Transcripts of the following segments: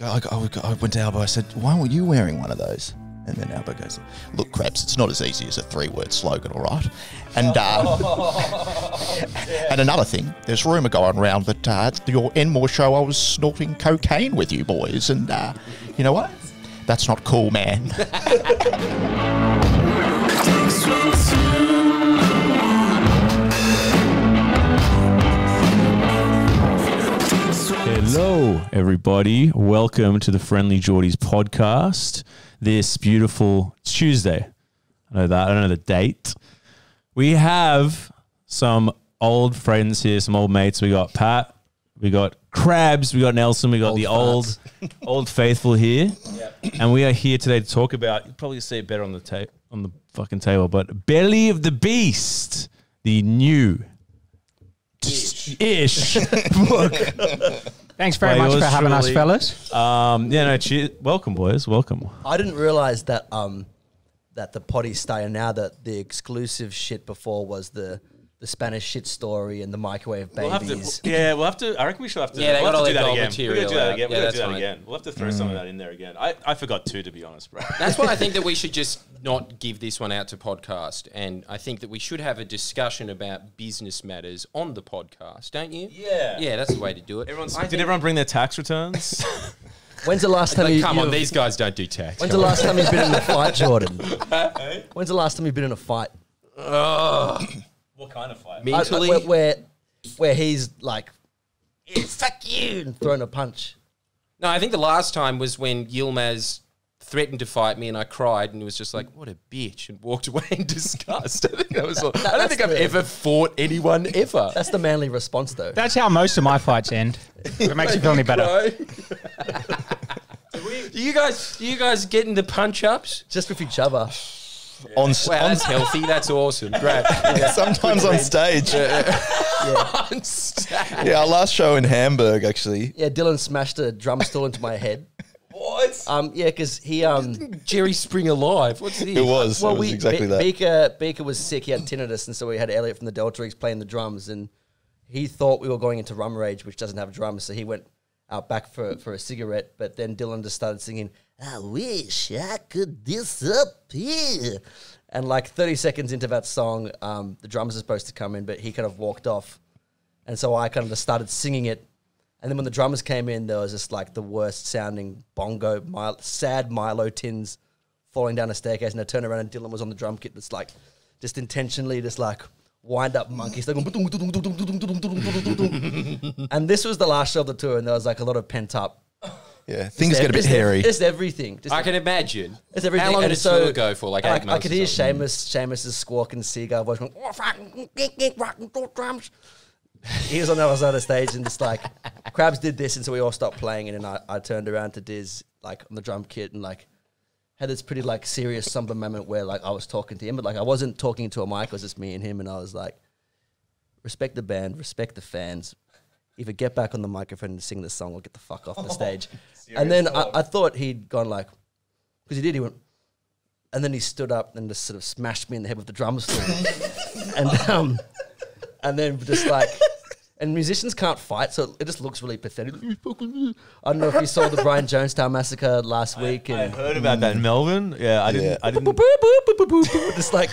I, I, I went to Albo. I said, "Why weren't you wearing one of those?" And then Albo goes, "Look, Krebs, it's not as easy as a three-word slogan, all right." And uh, and another thing, there's rumor going around that uh, at your Enmore show, I was snorting cocaine with you boys, and uh, you know what? That's not cool, man. Hello, everybody. Welcome to the Friendlyjordies podcast. This beautiful Tuesday. I know that. I don't know the date. We have some old friends here, some old mates. We got Pat, we got Crabs, we got Nelson, we got Old the old, old faithful here, and we are here today to talk about. You probably see it better on the tape on the fucking table, but Belly of the Beast, the new ish book. Thanks very By much for having us, fellas. Um, yeah, no, cheers. welcome, boys. Welcome. I didn't realize that um that the potty style now that the exclusive shit before was the the Spanish shit story and the microwave We'll have babies. to, yeah, we'll have to. I reckon we should have to. Yeah, we'll have to do that again. We're gonna do that again. We're Yeah, gonna do that fine. again. We'll have to throw some of that in there again. I, I forgot two, to be honest, bro. That's why I think that we should just not give this one out to podcast, and I think that we should have a discussion about business matters on the podcast, don't you? Yeah. yeah, that's the way to do it. Everyone's, I did think- everyone bring their tax returns? When's the last time Like, you come on, you- these guys don't do tax. When's the last time you've been in a fight, Jordan? When's the last time you've been in a fight? What kind of fight? I- mentally? where, where where he's like, yeah, fuck you, and throwing a punch. no, I think the last time was when Yilmaz threatened to fight me, and I cried, and he was just like, "What a bitch," and walked away in disgust. I think that was. All. I don't that's think I've the- ever fought anyone ever. That's the manly response, though. That's how most of my fights end. It makes you feel any better. Do you guys, do you guys getting the punch ups? Just with each other. On, Wow, on that's healthy. That's awesome. Great. sometimes on stage. On stage. Yeah, our last show in Hamburg, actually. Yeah, Dylan smashed a drum stool into my head. What? Um, yeah, because he um. Jerry Springer live. What's this? It was. it was exactly Be- that. Beaker, Beaker was sick. He had tinnitus, and so we had Elliot from the Delta Riggs playing the drums, and he thought we were going into Rum Rage, which doesn't have drums, so he went out back for, for a cigarette. But then Dylan just started singing, "I wish I could disappear," and like 30 seconds into that song, um, the drums are supposed to come in, but he kind of walked off, and so I kind of just started singing it. And then when the drummers came in, there was just like the worst sounding bongo, Mil- sad Milo tins falling down a staircase. And I turned around and Dylan was on the drum kit that's like just intentionally just like wind up monkeys. They're going and this was the last show of the tour, and there was like a lot of pent up. Yeah, things get a bit hairy. Just everything. Just I can imagine. it's everything. How long and did a so- tour go for? Like I, months. I could hear something? Seamus, Seamus's squawking seagull voice going, oh, fucking rocking drums. He was on the other side of the stage and just like, Crabs did this, and so we all stopped playing. And then I, I turned around to Diz, like on the drum kit, and like had this pretty like serious somber moment where like I was talking to him, but like I wasn't talking to a mic, it was just me and him. And I was like, respect the band, respect the fans. Either get back on the microphone and sing the song or get the fuck off the stage. and then I, I thought he'd gone like, because he did, he went, and then he stood up and just sort of smashed me in the head with the drum stool. and um, and then just like, and musicians can't fight, so it just looks really pathetic. I don't know if you saw the Brian Jonestown massacre last week. I And heard about that in Melbourne. Yeah, I didn't. I didn't. just like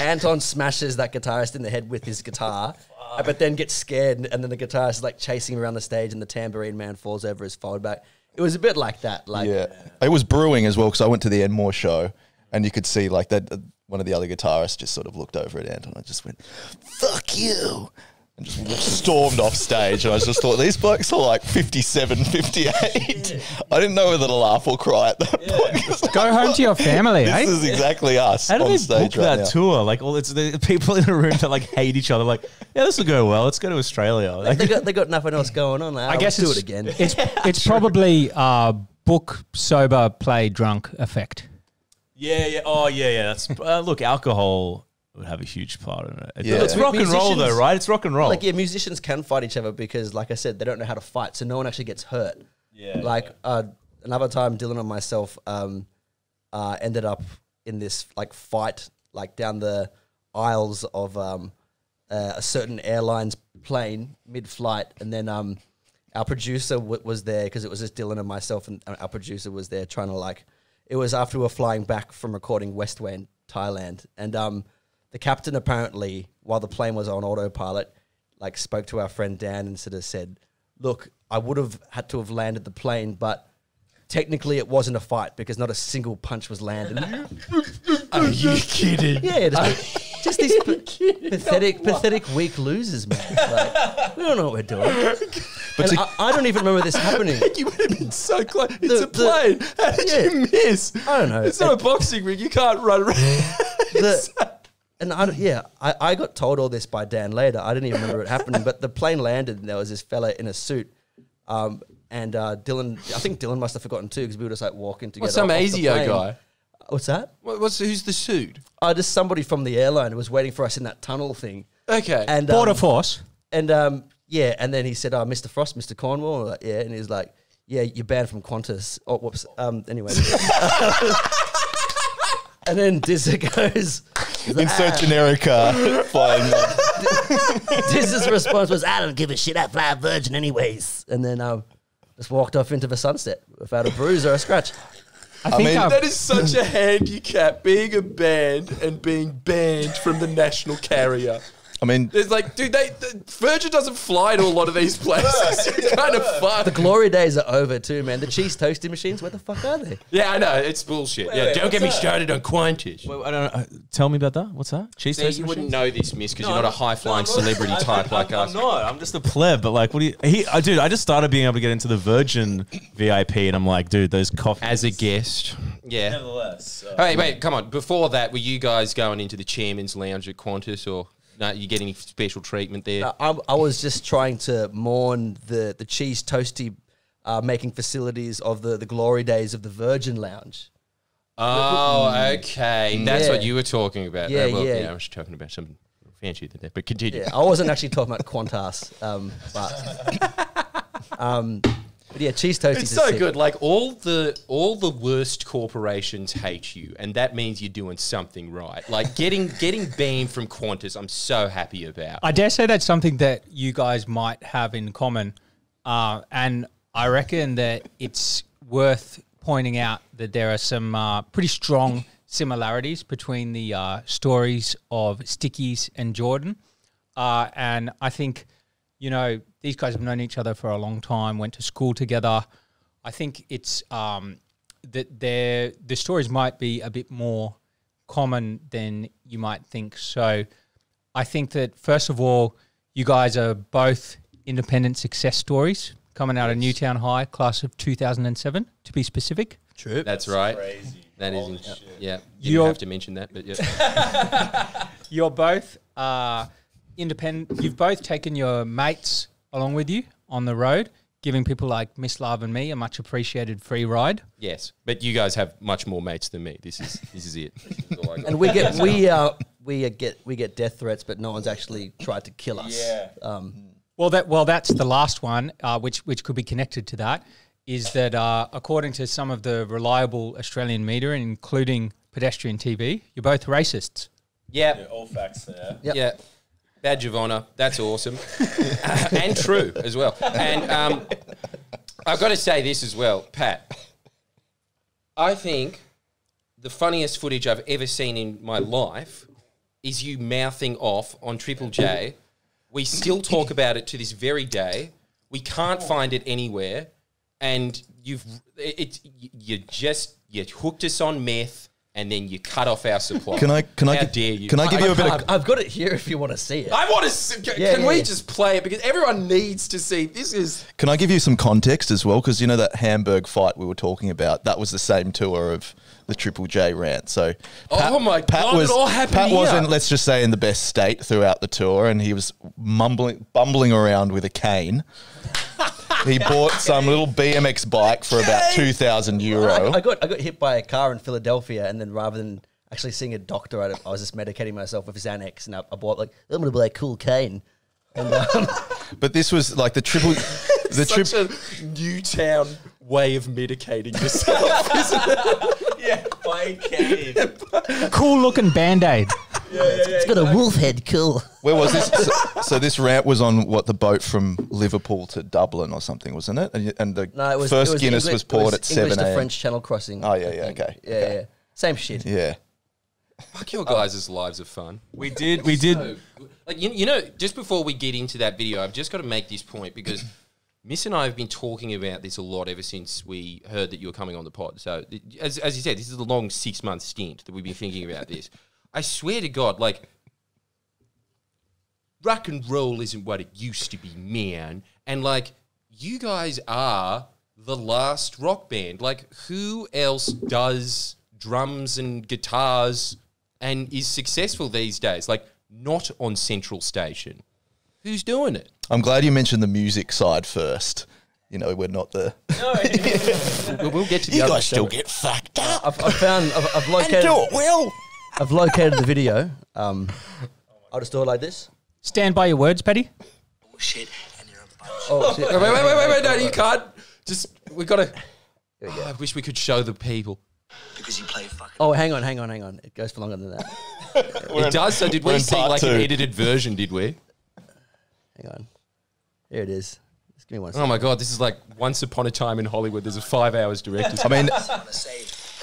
Anton smashes that guitarist in the head with his guitar, but then gets scared, and then the guitarist is like chasing him around the stage, and the tambourine man falls over his forward back. It was a bit like that. Like, Yeah, it was brewing as well because I went to the Enmore show, and you could see like that. Uh, one of the other guitarists just sort of looked over at Anton and just went, "Fuck you." And just stormed off stage, and I just thought these blokes are like 57, 58. I didn't know whether to laugh or cry at that point. Go I home to your family, eh? This is exactly us How on did they stage book right that now. tour? Like, all it's the people in a room that like hate each other. Like, yeah, this will go well. Let's go to Australia. Like, they got they got nothing else going on. Like, I guess it's, do it again. It's it's probably uh, book sober play drunk effect. yeah, yeah. Oh, yeah, yeah. That's uh, look. Alcohol would have a huge part in it. Yeah. It's rock and roll, though, right? It's rock and roll. Like yeah, musicians can fight each other because, like I said, they don't know how to fight, so no one actually gets hurt. Yeah, Like uh, another time, Dylan and myself um, uh, ended up in this like fight, like down the aisles of um, uh, a certain airline's plane mid-flight, and then um, our producer w- was there because it was just Dylan and myself, and and our producer was there trying to like. It was after we were flying back from recording Westway in Thailand, and um, the captain apparently, while the plane was on autopilot, like spoke to our friend Dan and sort of said, "Look, I would have had to have landed the plane, but." Technically, it wasn't a fight because not a single punch was landed. Are you kidding? Yeah, just, just these pa- pathetic, pathetic, weak losers, man. Like, we don't know what we're doing. But And to- I, I don't even remember this happening. You would have been so close. It's The- a plane. How did yeah. you miss? I don't know. It's not a boxing ring. You can't run around. The- and I, yeah, I, I got told all this by Dan later. I didn't even remember it happening, but the plane landed and there was this fella in a suit. Um, and uh, Dylan, I think Dylan must have forgotten too because we were just like walking together. What's some off ASIO guy? What's that? What, what's who's the suit? Uh, just somebody from the airline who was waiting for us in that tunnel thing. Okay. And Border um, Force. And um, yeah, and then he said, "Oh, Mr. Frost, Mr. Cornwall." We're like, yeah, and he's like, "Yeah, you're banned from Qantas." Oh, whoops. Um, anyway. and then Dizza goes. He's like, Insert generic uh, flying. Dizza's response was, "I don't give a shit. I fly a Virgin anyways." And then um, just walked off into the sunset without a bruise or a scratch. I think mean, I've- that is such a handicap, being a band and being banned from the national carrier. I mean, There's like, dude, they the Virgin doesn't fly to a lot of these places. it's kind of fun. The glory days are over too, man. The cheese toasting machines, where the fuck are they? yeah, I know it's bullshit. yeah, don't get me started on Qantas. Wait, I don't know. Uh, tell me about that. What's that? Cheese See, toast you wouldn't machines? know this, miss, because you're not a high flying celebrity type like us. I'm not. I'm just a pleb. But like, what do you? He, uh, dude, I just started being able to get into the Virgin VIP, and I'm like, dude, those coffees. As a guest, yeah. Nevertheless. uh, Hey, wait, come on. Before that, were you guys going into the chairman's lounge at Qantas, or no? You get any special treatment there? Uh, I, I was just trying to mourn the the cheese toasty uh, making facilities of the the glory days of the Virgin Lounge. Oh, okay. That's Yeah. what you were talking about. Yeah, Uh, well, yeah. I was talking about something fancier than that. But continue. Yeah, I wasn't actually talking about Qantas, um, but um, but yeah, cheese toasties. It's is so sick. good. Like all the all the worst corporations hate you, and that means you're doing something right. Like getting getting banned from Qantas, I'm so happy about. I dare say that's something that you guys might have in common. Uh, and I reckon that it's worth pointing out that there are some uh, pretty strong similarities between the uh, stories of Stickies and Jordan. Uh, and I think, you know, these guys have known each other for a long time, went to school together. I think it's um, that their the stories might be a bit more common than you might think. So I think that first of all, you guys are both independent success stories coming out of Newtown High, class of 2007, to be specific. True. That's right. That is, yeah. You You're- don't have to mention that, but yeah. You're both uh, independent. You've both taken your mates along with you on the road, giving people like Miss Love and me a much appreciated free ride. yes, but you guys have much more mates than me. This is this is it. This is all I got. and we get we uh we uh, get we get death threats, but no one's actually tried to kill us. Yeah. Um, Well, that well, that's the last one, uh, which which could be connected to that. Is that uh, according to some of the reliable Australian media, including pedestrian TV, you're both racists. yeah, all facts there. Yep. Yeah. Badge of honor. That's awesome. and true as well. And um, I've got to say this as well, Pat. I think the funniest footage I've ever seen in my life is you mouthing off on Triple J. We still talk about it to this very day. We can't find it anywhere. And you've it you just you hooked us on meth and then you cut off our supply. Can I- can I How gi- dare you? can I give you a bit of- I've, I've got it here if you want to see it. I want to. See, can Yeah, can yeah, we yeah. just play it because everyone needs to see? This is Can I give you some context as well? Because you know that Hamburg fight we were talking about, that was the same tour of the Triple J rant. So, Oh my God, it all happened Pat here. wasn't, let's just say, in the best state throughout the tour, and he was mumbling, bumbling around with a cane. He bought some little BMX bike for about two thousand euro. I, I got I got hit by a car in Philadelphia, and then rather than actually seeing a doctor, I, I was just medicating myself with Xanax, and I, I bought like I'm gonna buy a cool cane. And um, but this was like the triple, the such triple. a Newtown way of medicating yourself. isn't it? Yeah, by cane. Cool looking band aid. It's got a wolf head. Cool. Where was this? So, so this rant was on what the boat from Liverpool to Dublin or something, wasn't it? And, and the No, it was first it was Guinness English- was it poured at English seven to a.m. French Channel crossing. Oh, yeah, yeah, okay, Yeah, okay. yeah. Same shit. Yeah. Fuck your guys' lives are fun. We did. We did. So, like you, you know, just before we get into that video, I've just got to make this point because Miss and I have been talking about this a lot ever since we heard that you were coming on the pod. So, as, as you said, this is a long six month stint that we've been thinking about this. I swear to God, like rock and roll isn't what it used to be, man. And like you guys are the last rock band. Like who else does drums and guitars and is successful these days? Like not on Central Station. Who's doing it? I'm glad you mentioned the music side first. You know, we're not the. We'll, we'll get to the You other guys still stuff. get fucked up I've, I've found. I've, I've and do it well. I've located the video. Um, I'll just do it like this. Stand by your words, Petty. bullshit and you're a bunch Oh, shit. Wait, wait, wait, wait, wait, wait, no, you can't. Just we gotta. Here we go. I wish we could show the people. because you play fucking Oh, hang on, hang on, hang on. It goes for longer than that. it does. So did we're we in see part like an edited version? Did we? Hang on. Here it is. Just give me one Oh second. my god, this is like Once Upon a Time in Hollywood. There's a five hours director's I mean,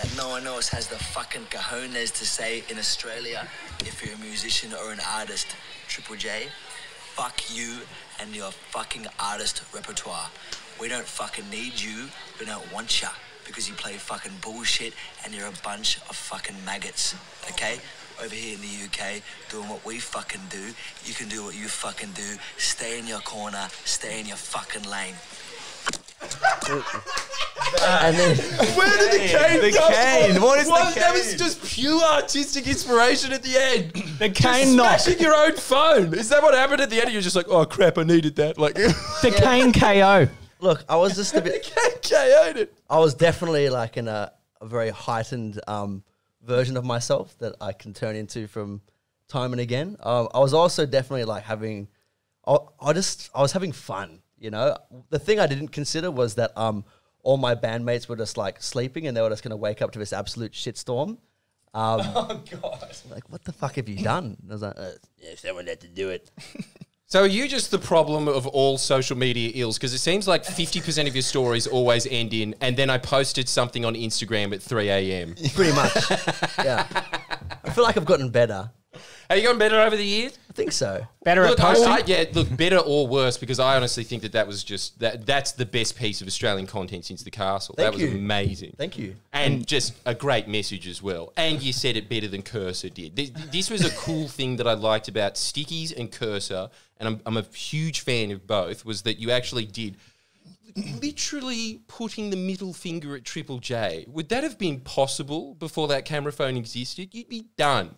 That no one else has the fucking cojones to say in Australia if you're a musician or an artist. Triple J, fuck you and your fucking artist repertoire. We don't fucking need you. We don't want ya because you play fucking bullshit and you're a bunch of fucking maggots. Okay? Over here in the UK, doing what we fucking do, you can do what you fucking do. Stay in your corner, stay in your fucking lane. And then Where did the cane The come cane. from? What is the That was just pure artistic inspiration at the end. The Just cane knock. smashing your own phone. Is that what happened at the end? You're just like, oh crap, I needed that. Like, The cane KO. look, I was just a bit. KO'd it. I was definitely like in a, a very heightened um, version of myself that I can turn into from time and again. Um, I was also definitely like having, I, I just I was having fun. You know, the thing I didn't consider was that um, all my bandmates were just like sleeping and they were just going to wake up to this absolute shitstorm. Um, oh God! Like, what the fuck have you done? And I was like, uh, yeah, someone had to do it. So are you just the problem of all social media ills? Because it seems like 50% of your stories always end in, and then I posted something on Instagram at 3 a.m. Pretty much. yeah. I feel like I've gotten better. Have you gotten better over the years? I think so. Better Look, at I, posting. I, yeah, look, better or worse, because I honestly think that that was just, that that's the best piece of Australian content since The Castle. that Thank was you. amazing. Thank you. And just a great message as well. And you said it better than Kerser did. This, this was a cool thing that I liked about Stickies and Kerser, and I'm, I'm a huge fan of both, was that you actually did literally putting the middle finger at Triple J. Would that have been possible before that camera phone existed? You'd be done.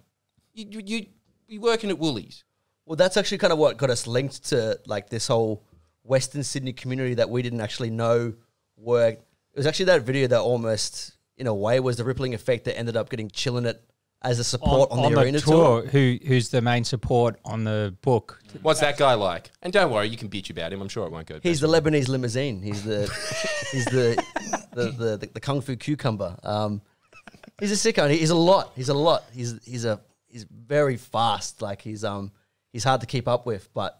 You'd, you'd, you'd be working at Woolies. Well, that's actually kind of what got us linked to like this whole Western Sydney community that we didn't actually know worked. It was actually that video that almost, in a way, was the rippling effect that ended up getting Chillinit as a support on, the, arena tour. Who who's the main support on the book? What's that guy like? And don't worry, you can bitch about him. I'm sure it won't go. He's the Lebanese limousine. He's the he's the the, the, the, the kung fu cucumber. Um, he's a sicko. He's a lot. He's a lot. He's he's a he's very fast. Like he's um he's hard to keep up with, but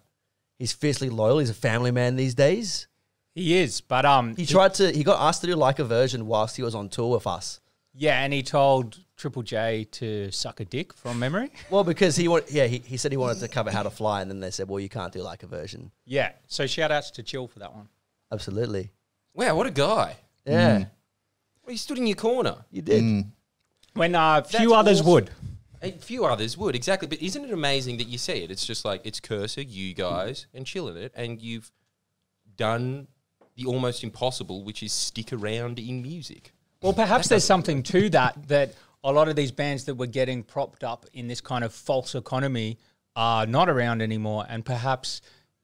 he's fiercely loyal. He's a family man these days. He is, but um, He tried to. He got asked to do like a version whilst he was on tour with us. yeah, and he told Triple J to suck a dick from memory. Well, because he want, yeah, he, he said he wanted to cover how to fly, and then they said, well, you can't do like a version. Yeah, so shout outs to Chill for that one. Absolutely. wow, what a guy. Yeah, Well, he stood in your corner. you did. Mm. When uh, few That's others awesome. would. A few others would exactly, but isn't it amazing that you see it? It's just like it's Kerser, you mm. guys, and Chillinit, and you've done the almost impossible, which is stick around in music. Well, perhaps there's something to that that a lot of these bands that were getting propped up in this kind of false economy are not around anymore, and perhaps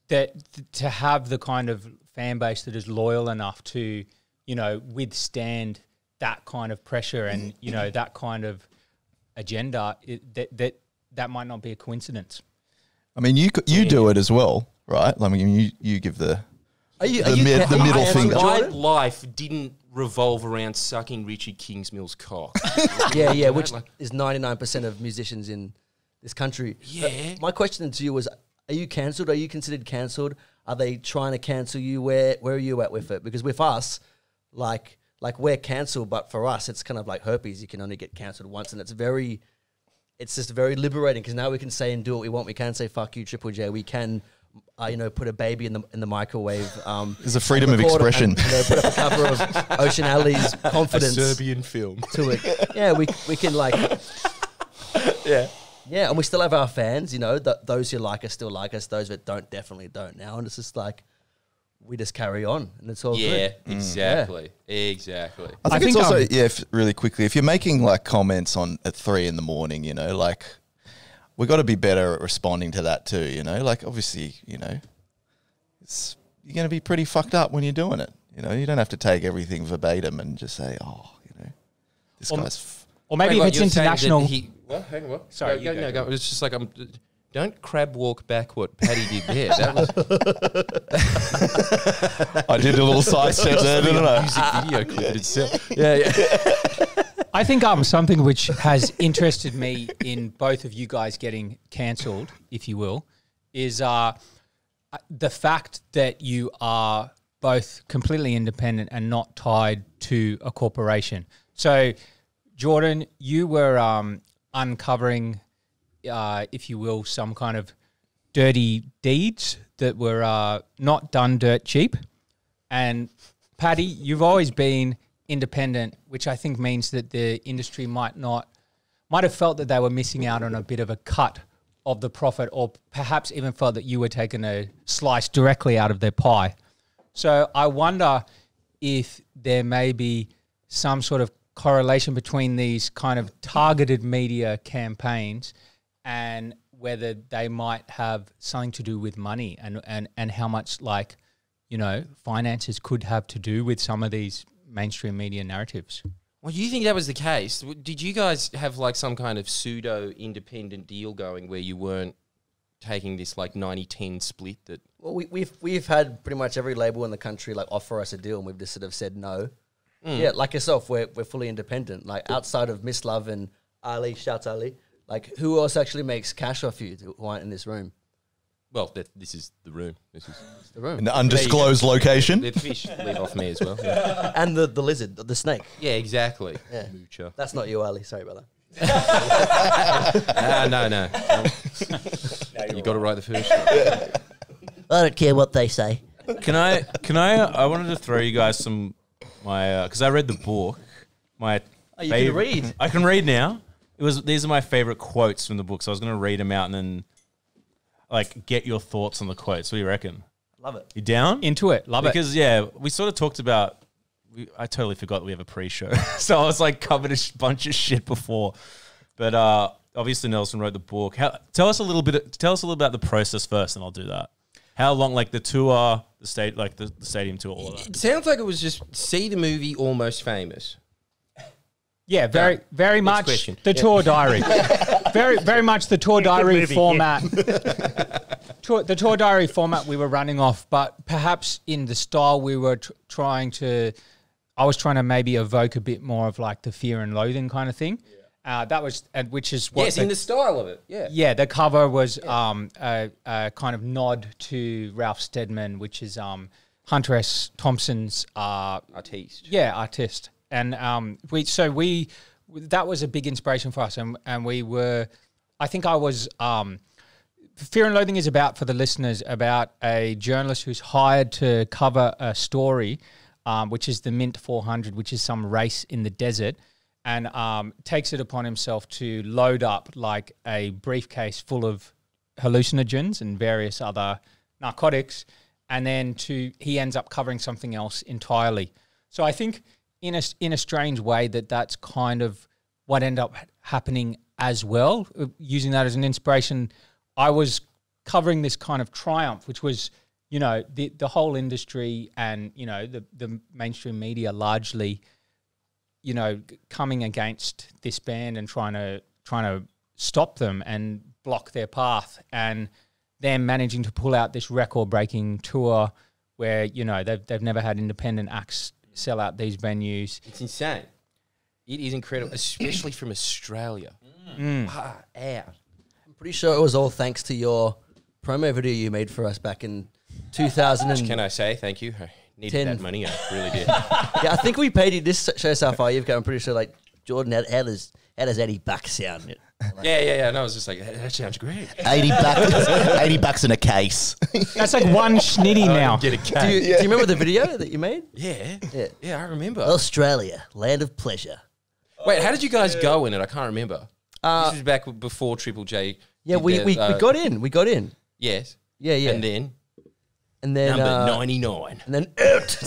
that to have the kind of fan base that is loyal enough to, you know, withstand that kind of pressure and you know that kind of agenda, it, that that that might not be a coincidence. I mean, you c- you do it as well, right? I mean, you you give the Are you, The mid- the middle canceling finger. My life didn't revolve around sucking Richard Kingsmill's cock. Yeah, yeah, which is ninety nine percent of musicians in this country. Yeah. Uh, my question to you was: Are you cancelled? Are you considered cancelled? Are they trying to cancel you? Where Where are you at with it? Because with us, like like we're cancelled, but for us, it's kind of like herpes. You can only get cancelled once, and it's very it's just very liberating because now we can say and do what we want. We can say "fuck you, Triple J." We can, uh, you know, put a baby in the in the microwave. Um, There's a freedom of expression. And, you know, put up a cover of Ocean Alley's confidence Serbian film. to it. Yeah, we we can like, Yeah. yeah, and we still have our fans. You know, th- those who like us still like us. Those that don't definitely don't now. And it's just like we just carry on, and it's all Yeah, good. exactly, exactly. I think, I it's think, also um, yeah. If, really quickly, if you're making like comments on at three in the morning, you know, like we've got to be better at responding to that too. You know, like obviously, you know, it's you're going to be pretty fucked up when you're doing it. You know, you don't have to take everything verbatim and just say, oh, you know, this Or- guy's. F- Or maybe Wait, if what, it's you're saying that international. He, what? Hang on. What? Sorry, No, you go, go, no, go. go. It's just like I'm. Don't crab walk back what Paddy did there. That was I did a little side step there, didn't I? music video clip itself. Yeah, yeah. I think um something which has interested me in both of you guys getting cancelled, if you will, is uh the fact that you are both completely independent and not tied to a corporation. So, Jordan, you were um, uncovering, uh, if you will, some kind of dirty deeds that were uh, not done dirt cheap. And Paddy, you've always been independent, which I think means that the industry might not might have felt that they were missing out on a bit of a cut of the profit, or perhaps even felt that you were taking a slice directly out of their pie. So I wonder if there may be some sort of correlation between these kind of targeted media campaigns and whether they might have something to do with money and, and, and how much like, you know, finances could have to do with some of these mainstream media narratives. Well, do you think that was the case? Did you guys have like some kind of pseudo independent deal going where you weren't taking this like 90-10 split that Well, we, we've we've had pretty much every label in the country like offer us a deal, and we've just sort of said no. Hmm. Yeah, like yourself, we're we're fully independent. Like outside of Miss Love and Ali, shout Ali. Like who else actually makes cash off you who aren't in this room? well, that, this is the room. This is The room An undisclosed location. the fish live off me as well. Yeah, and the the lizard, the snake. Yeah, exactly. Yeah. Moocher. That's not you, Ali. Sorry, brother. Ah, no, no. you got it right the first time. I don't care what they say. Can I? Can I? I wanted to throw you guys some my because I read the book. My Oh, you can read? I can read now. It was these are my favorite quotes from the book, so I was going to read them out and then like get your thoughts on the quotes. What do you reckon? Love it. You down? Into it. Love it. because yeah, we sort of talked about. We, I totally forgot that we have a pre-show, so I was like covered a sh- bunch of shit before. But uh, obviously Nelson wrote the book. How, tell us a little bit. Tell us a little about the process first, and I'll do that. How long, like the tour, the state, like the, the stadium tour, all of that. It sounds like it was just see the movie Almost Famous. Yeah, very, very much question. the tour diary. very, very much the tour diary movie, format. tour, the tour diary format we were running off, but perhaps in the style we were tr- trying to. I was trying to maybe evoke a bit more of like the fear and loathing kind of thing. Uh, that was, and which is what yes, in the style of it. Yeah. yeah, the cover was um, a, a kind of nod to Ralph Steadman, which is um, Hunter S. Thompson's uh, Artiste. yeah, artist. And um, we so we that was a big inspiration for us, and and we were, I think I was. Um, Fear and Loathing is about for the listeners about a journalist who's hired to cover a story, um, which is the Mint 400, which is some race in the desert, and um, takes it upon himself to load up like a briefcase full of hallucinogens and various other narcotics, and then to he ends up covering something else entirely. So I think in a in a strange way that that's kind of what ended up happening as well. Using that as an inspiration, I was covering this kind of triumph, which was you know the the whole industry and you know the the mainstream media largely you know coming against this band and trying to trying to stop them and block their path and them managing to pull out this record breaking tour where you know they've, they've never had independent acts sell out these venues It's insane. It is incredible, especially from Australia. Mm. Far out. I'm pretty sure it was all thanks to your promo video you made for us back in 2000. And, Can I say thank you? I needed Ten. that money. I really did. yeah, I think we paid you. This shows how far you've gone. I'm pretty sure, like Jordan, how, how does how does Eddie Buck sound? yeah, yeah, yeah. And I was just like, that that sounds great. 80 bucks, 80 bucks in a case. That's like one schnitty now. Get a Do cat. you, do you remember the video that you made? Yeah, Yeah. yeah, I remember. Australia, land of pleasure. Wait, how did you guys go in it? I can't remember. Uh, this was back before Triple J. Yeah, we, the, we, uh, we got in. We got in. yes, Yeah, yeah. and then And then number uh, ninety nine. And then out.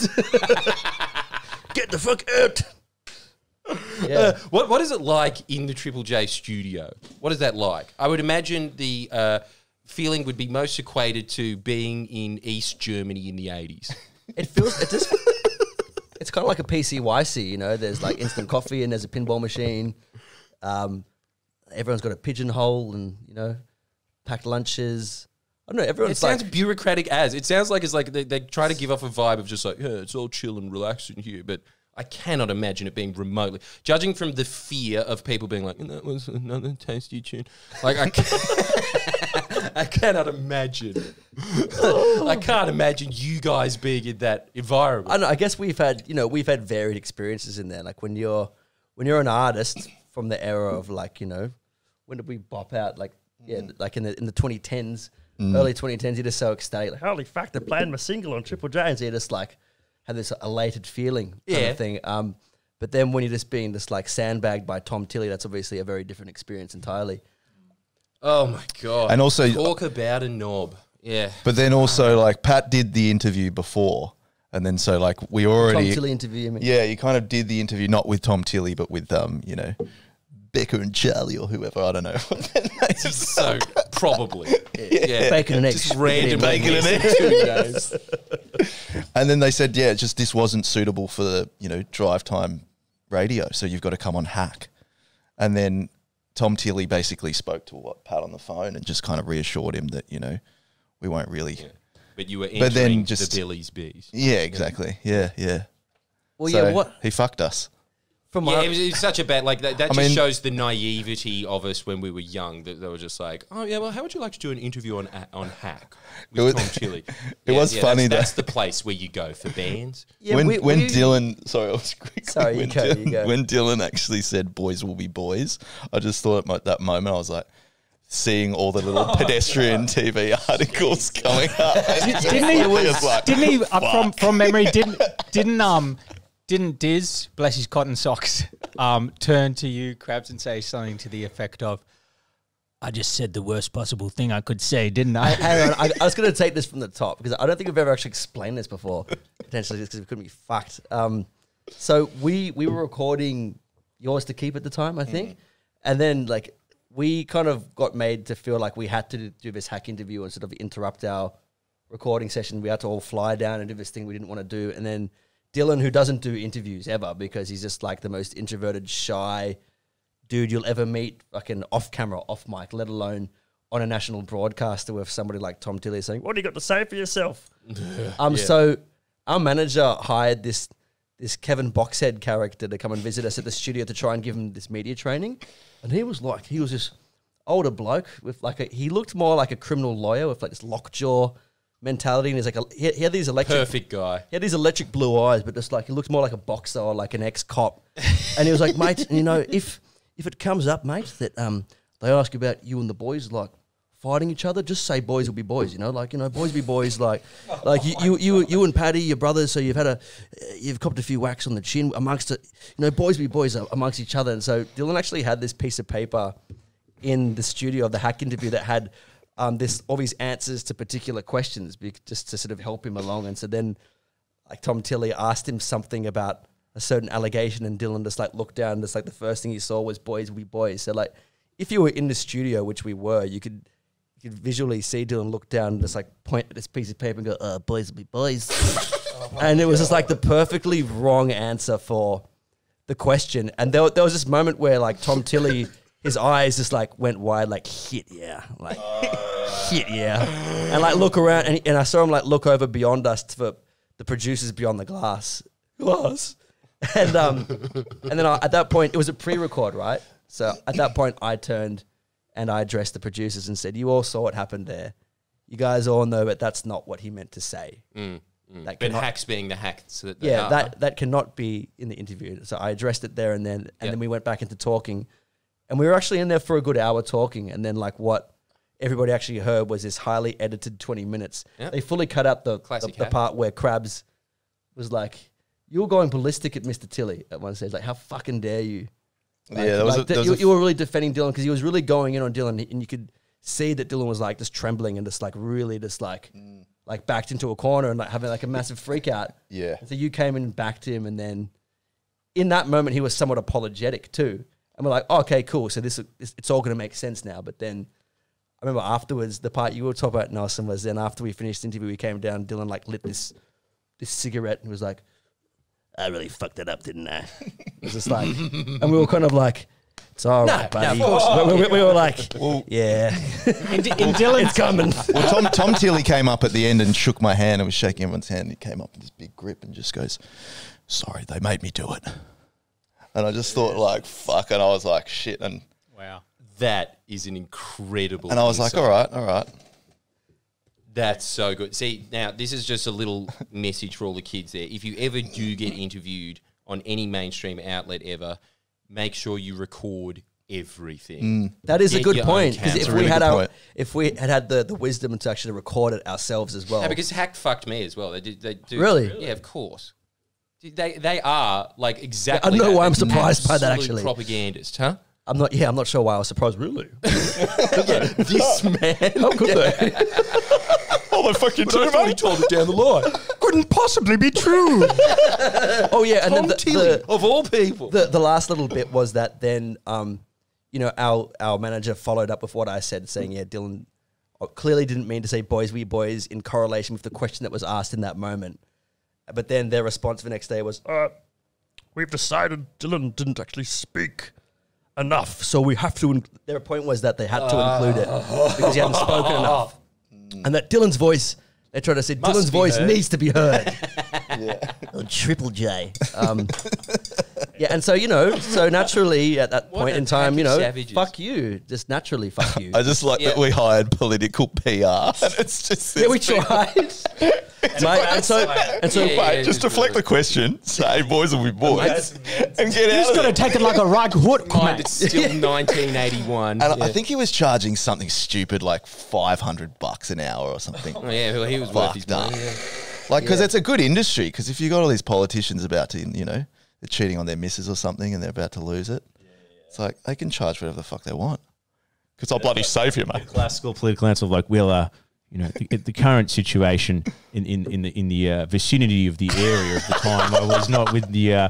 Get the fuck out. Yeah. Uh, what what is it like in the Triple J studio? What is that like? I would imagine the uh, feeling would be most equated to being in East Germany in the eighties. It feels it just it's kind of like a PCYC, you know. There's like instant coffee and there's a pinball machine. Um, everyone's got a pigeonhole and you know, packed lunches. I don't know. It sounds like, bureaucratic as it sounds like it's like they, they try to give off a vibe of just like yeah, it's all chill and relaxing here, but. I cannot imagine it being remotely. Judging from the fear of people being like, "that was another tasty tune," like I, I cannot imagine. I can't imagine you guys being in that environment. I don't know. I guess we've had you know we've had varied experiences in there. Like when you're when you're an artist from the era of like you know when did we bop out like yeah mm. like in the in the 2010s mm. early 2010s you're just so ecstatic like holy fuck they're playing my single on Triple J and you're just like have this elated feeling kind Yeah. of thing. Um, but then when you're just being just like sandbagged by Tom Tilley, that's obviously a very different experience entirely. Oh my god! And also- talk about a knob. Yeah, But then also, like, Pat did the interview before. And then, so, like, we Tom already. Tilley interview me. Yeah, you kind of did the interview not with Tom Tilley, but with, um, you know, Becca and Charlie or whoever. I don't know. what their names are. so probably. Yeah, Bacon and eggs. Just randomly Bacon and eggs. two names. And then they said, yeah, just this wasn't suitable for the, you know, drive time radio. So you've got to come on hack. And then Tom Tilley basically spoke to what Pat on the phone and just kind of reassured him that, you know, we won't really. Yeah, But you were But then just- the Billy's bees. Yeah, exactly. Yeah, yeah. Well, So yeah. What He fucked us. From Yeah, it was, it was such a bad like that. That I just mean- shows the naivety of us when we were young. That they were just like, oh yeah, well, how would you like to do an interview on on Hack with It was- Tom Tilley? it was funny That's, that- that's the place where you go for bands. yeah, when we- when we- Dylan, sorry, I was quickly, Sorry, you when, go, Dylan, you go. when Dylan actually said "boys will be boys," I just thought at that moment I was like seeing all the little pedestrian TV articles coming up. Didn't he? Was like, didn't he? Uh, from from memory, didn't didn't um didn't Diz bless his cotton socks um turn to you, Crabs, and say something to the effect of, "I just said the worst possible thing I could say, didn't I?" Hang on, I, I was going to take this from the top because I don't think we've ever actually explained this before. Potentially, just because we couldn't be fucked. Um, so we we were recording yours to keep at the time, I think, and then like we kind of got made to feel like we had to do this hack interview and sort of interrupt our recording session. We had to all fly down and do this thing we didn't want to do, and then Dylan, who doesn't do interviews ever because he's just like the most introverted, shy dude you'll ever meet, fucking off camera, off mic, let alone on a national broadcaster with somebody like Tom Tilley saying, "What do you got to say for yourself?" um, so our manager hired this this Kevin Boxhead character to come and visit us at the studio to try and give him this media training, and he was like, he was this older bloke with like a, he looked more like a criminal lawyer with like this lockjaw mentality, and he's like, a, he, he had these electric Perfect guy. he had these electric blue eyes, but just like he looked more like a boxer or like an ex cop. and he was like, mate, you know, if if it comes up, mate, that um they ask about you and the boys like fighting each other, just say boys will be boys, you know, like you know, boys be boys, like like you you you, you and Paddy, your brothers, so you've had a you've copped a few whacks on the chin amongst it, you know, boys be boys amongst each other. And so Dylan actually had this piece of paper in the studio of the hack interview that had um, this all these answers to particular questions, just to sort of help him along. And so then, like Tom Tilley asked him something about a certain allegation, and Dylan just like looked down. And just like the first thing he saw was "boys we boys." So like, if you were in the studio, which we were, you could you could visually see Dylan look down and just like point at this piece of paper and go, uh, "Boys will be boys," and it was just like the perfectly wrong answer for the question. And there, there was this moment where like Tom Tilley, his eyes just like went wide, like shit, yeah, like shit, yeah, and like look around, and, and I saw him like look over beyond us for the producers beyond the glass, glass, and um, and then I, at that point it was a pre-record, right? So at that point I turned and I addressed the producers and said, "You all saw what happened there. You guys all know that that's not what he meant to say. Mm, mm. That But cannot- hacks being the hacks that Yeah, are. that that cannot be in the interview. So I addressed it there and then, and Yeah. then we went back into talking, and we were actually in there for a good hour talking, and then like what everybody actually heard was this highly edited twenty minutes. Yeah. They fully cut out the the, the part where Crabs was like, You're going ballistic at Mr. Tilley at one stage. Like, how fucking dare you?" Like, yeah, there was, like a, there was you, a you were really defending Dylan because he was really going in on Dylan, and you could see that Dylan was like just trembling and just like really just like mm. like backed into a corner and like having like a massive freak out. Yeah. And so you came and backed him, and then in that moment he was somewhat apologetic too. And we're like, okay, cool. So this, this it's all going to make sense now. But then I remember afterwards, the part you were talking about, Nelson, was then after we finished the interview, we came down. Dylan like lit this this cigarette and was like, "I really fucked it up, didn't I?" it was just like, and we were kind of like, "It's all right, buddy." we, we- we were like, "Yeah, In, D- in Dylan's it's coming." Well, Tom, Tom Tilley came up at the end and shook my hand and was shaking everyone's hand. He came up with this big grip and just goes, Sorry, they made me do it. And I just thought, like, fuck. And I was like, shit. And, wow. that is an incredible. and I was like, insight. all right, all right. That's so good. See, now this is just a little message for all the kids there. If you ever do get interviewed on any mainstream outlet ever, make sure you record everything. Mm. That is a Get good your own point because if That's we really had good our, point. if we had had the, the wisdom to actually record it ourselves as well, No, because Hack fucked me as well. They did. They do. Really? Yeah, of course. They they are like exactly. I don't know that. why I'm They're surprised by that, absolute actually. Propagandist, huh? I'm not. Yeah, I'm not sure why I was surprised. Really, This man. how could they? Oh, they fucking do, mate. told it down the line. Couldn't possibly be true. Oh yeah, and then Tom the, Tilley, the, of all people. the the last little bit was that then um, you know, our our manager followed up with what I said, saying, "Yeah, Dylan uh, clearly didn't mean to say boys we boys in correlation with the question that was asked in that moment." But then their response the next day was, uh, "We've decided Dylan didn't actually speak." Enough, so we have to. Inc-. Their point was that they had to include it because he hadn't spoken enough, and that Dylan's voice. They tried to say Dylan's voice heard. needs to be heard. Oh, Triple J. Um, yeah, and so you know, so naturally at that What point a in time, you pack of know, savages. fuck you, just naturally fuck you. I just like that Yeah. we hired political PR. And it's just. yeah, we this big- tried. Mate, and so and so, Yeah, yeah, Mate, yeah, just just deflect the question, say boys will be boys, and get out Just of got to there. take it like a right hook, Mind mate. it's still 1981. And yeah. I think he was charging something stupid like 500 bucks an hour or something. Oh, yeah, well, he was worth his Fucked up. money. yeah. Like, because it's a good industry. Because if you got all these politicians about to, you know, they're cheating on their missus or something and they're about to lose it, yeah, yeah. it's like they can charge whatever the fuck they want. Because I'll bloody save you, mate. Classical political answer of like, well, uh, you know, the, the current situation in, in, in the in the uh, vicinity of the area of the time, I was not with the uh,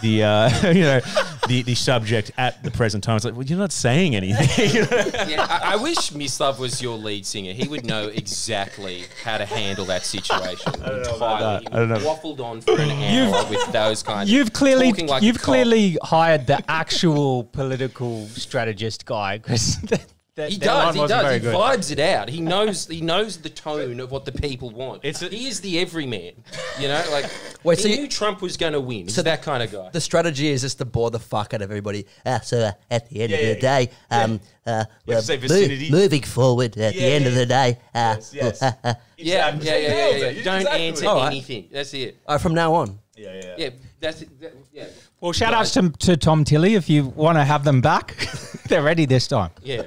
the uh, you know the, the subject at the present time. It's like, well, you're not saying anything. you know? Yeah, I, I wish Miss Love was your lead singer. He would know exactly how to handle that situation entirely. that. I don't know. waffled on for an hour with those kinds. You've clearly like you've cop. clearly hired the actual political strategist guy because that, that, He does. one He wasn't does. very He good. vibes it out. He knows. He knows the tone of what the people want. It's a- he is the everyman. You know, like Wait, he so you- knew Trump was going to win. He's So that kind of guy. the strategy is just to bore the fuck out of everybody. Uh, so uh, at the end Yeah, of the yeah, day, um, uh, You have mo- moving forward at Yeah, the end yeah, of the day, uh, yes. uh, uh, yeah, yeah, yeah, yeah, yeah, yeah. Don't answer All right. anything. That's it. uh, from now on. Yeah, yeah. Yeah, that's it. That, yeah, Well, shout outs to, to Tom Tilley if you want to have them back. They're ready this time. yeah.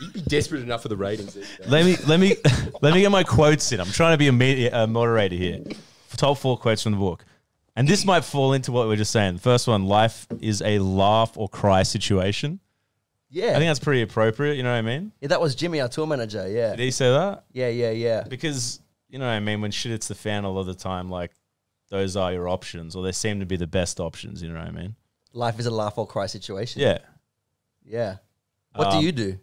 You'd be desperate enough for the ratings. Let me let me let me get my quotes in. I'm trying to be a, media, a moderator here. Top four quotes from the book, and this might fall into what we are just saying. The first one: life is a laugh or cry situation. Yeah. I think that's pretty appropriate. You know what I mean? yeah, that was Jimmy, our tour manager. Yeah. Did he say that? Yeah, yeah, yeah. Because you know what I mean. When shit hits the fan, a lot of the time, like those are your options, or they seem to be the best options. You know what I mean? Life is a laugh or cry situation. Yeah, Yeah. What Um, do you do?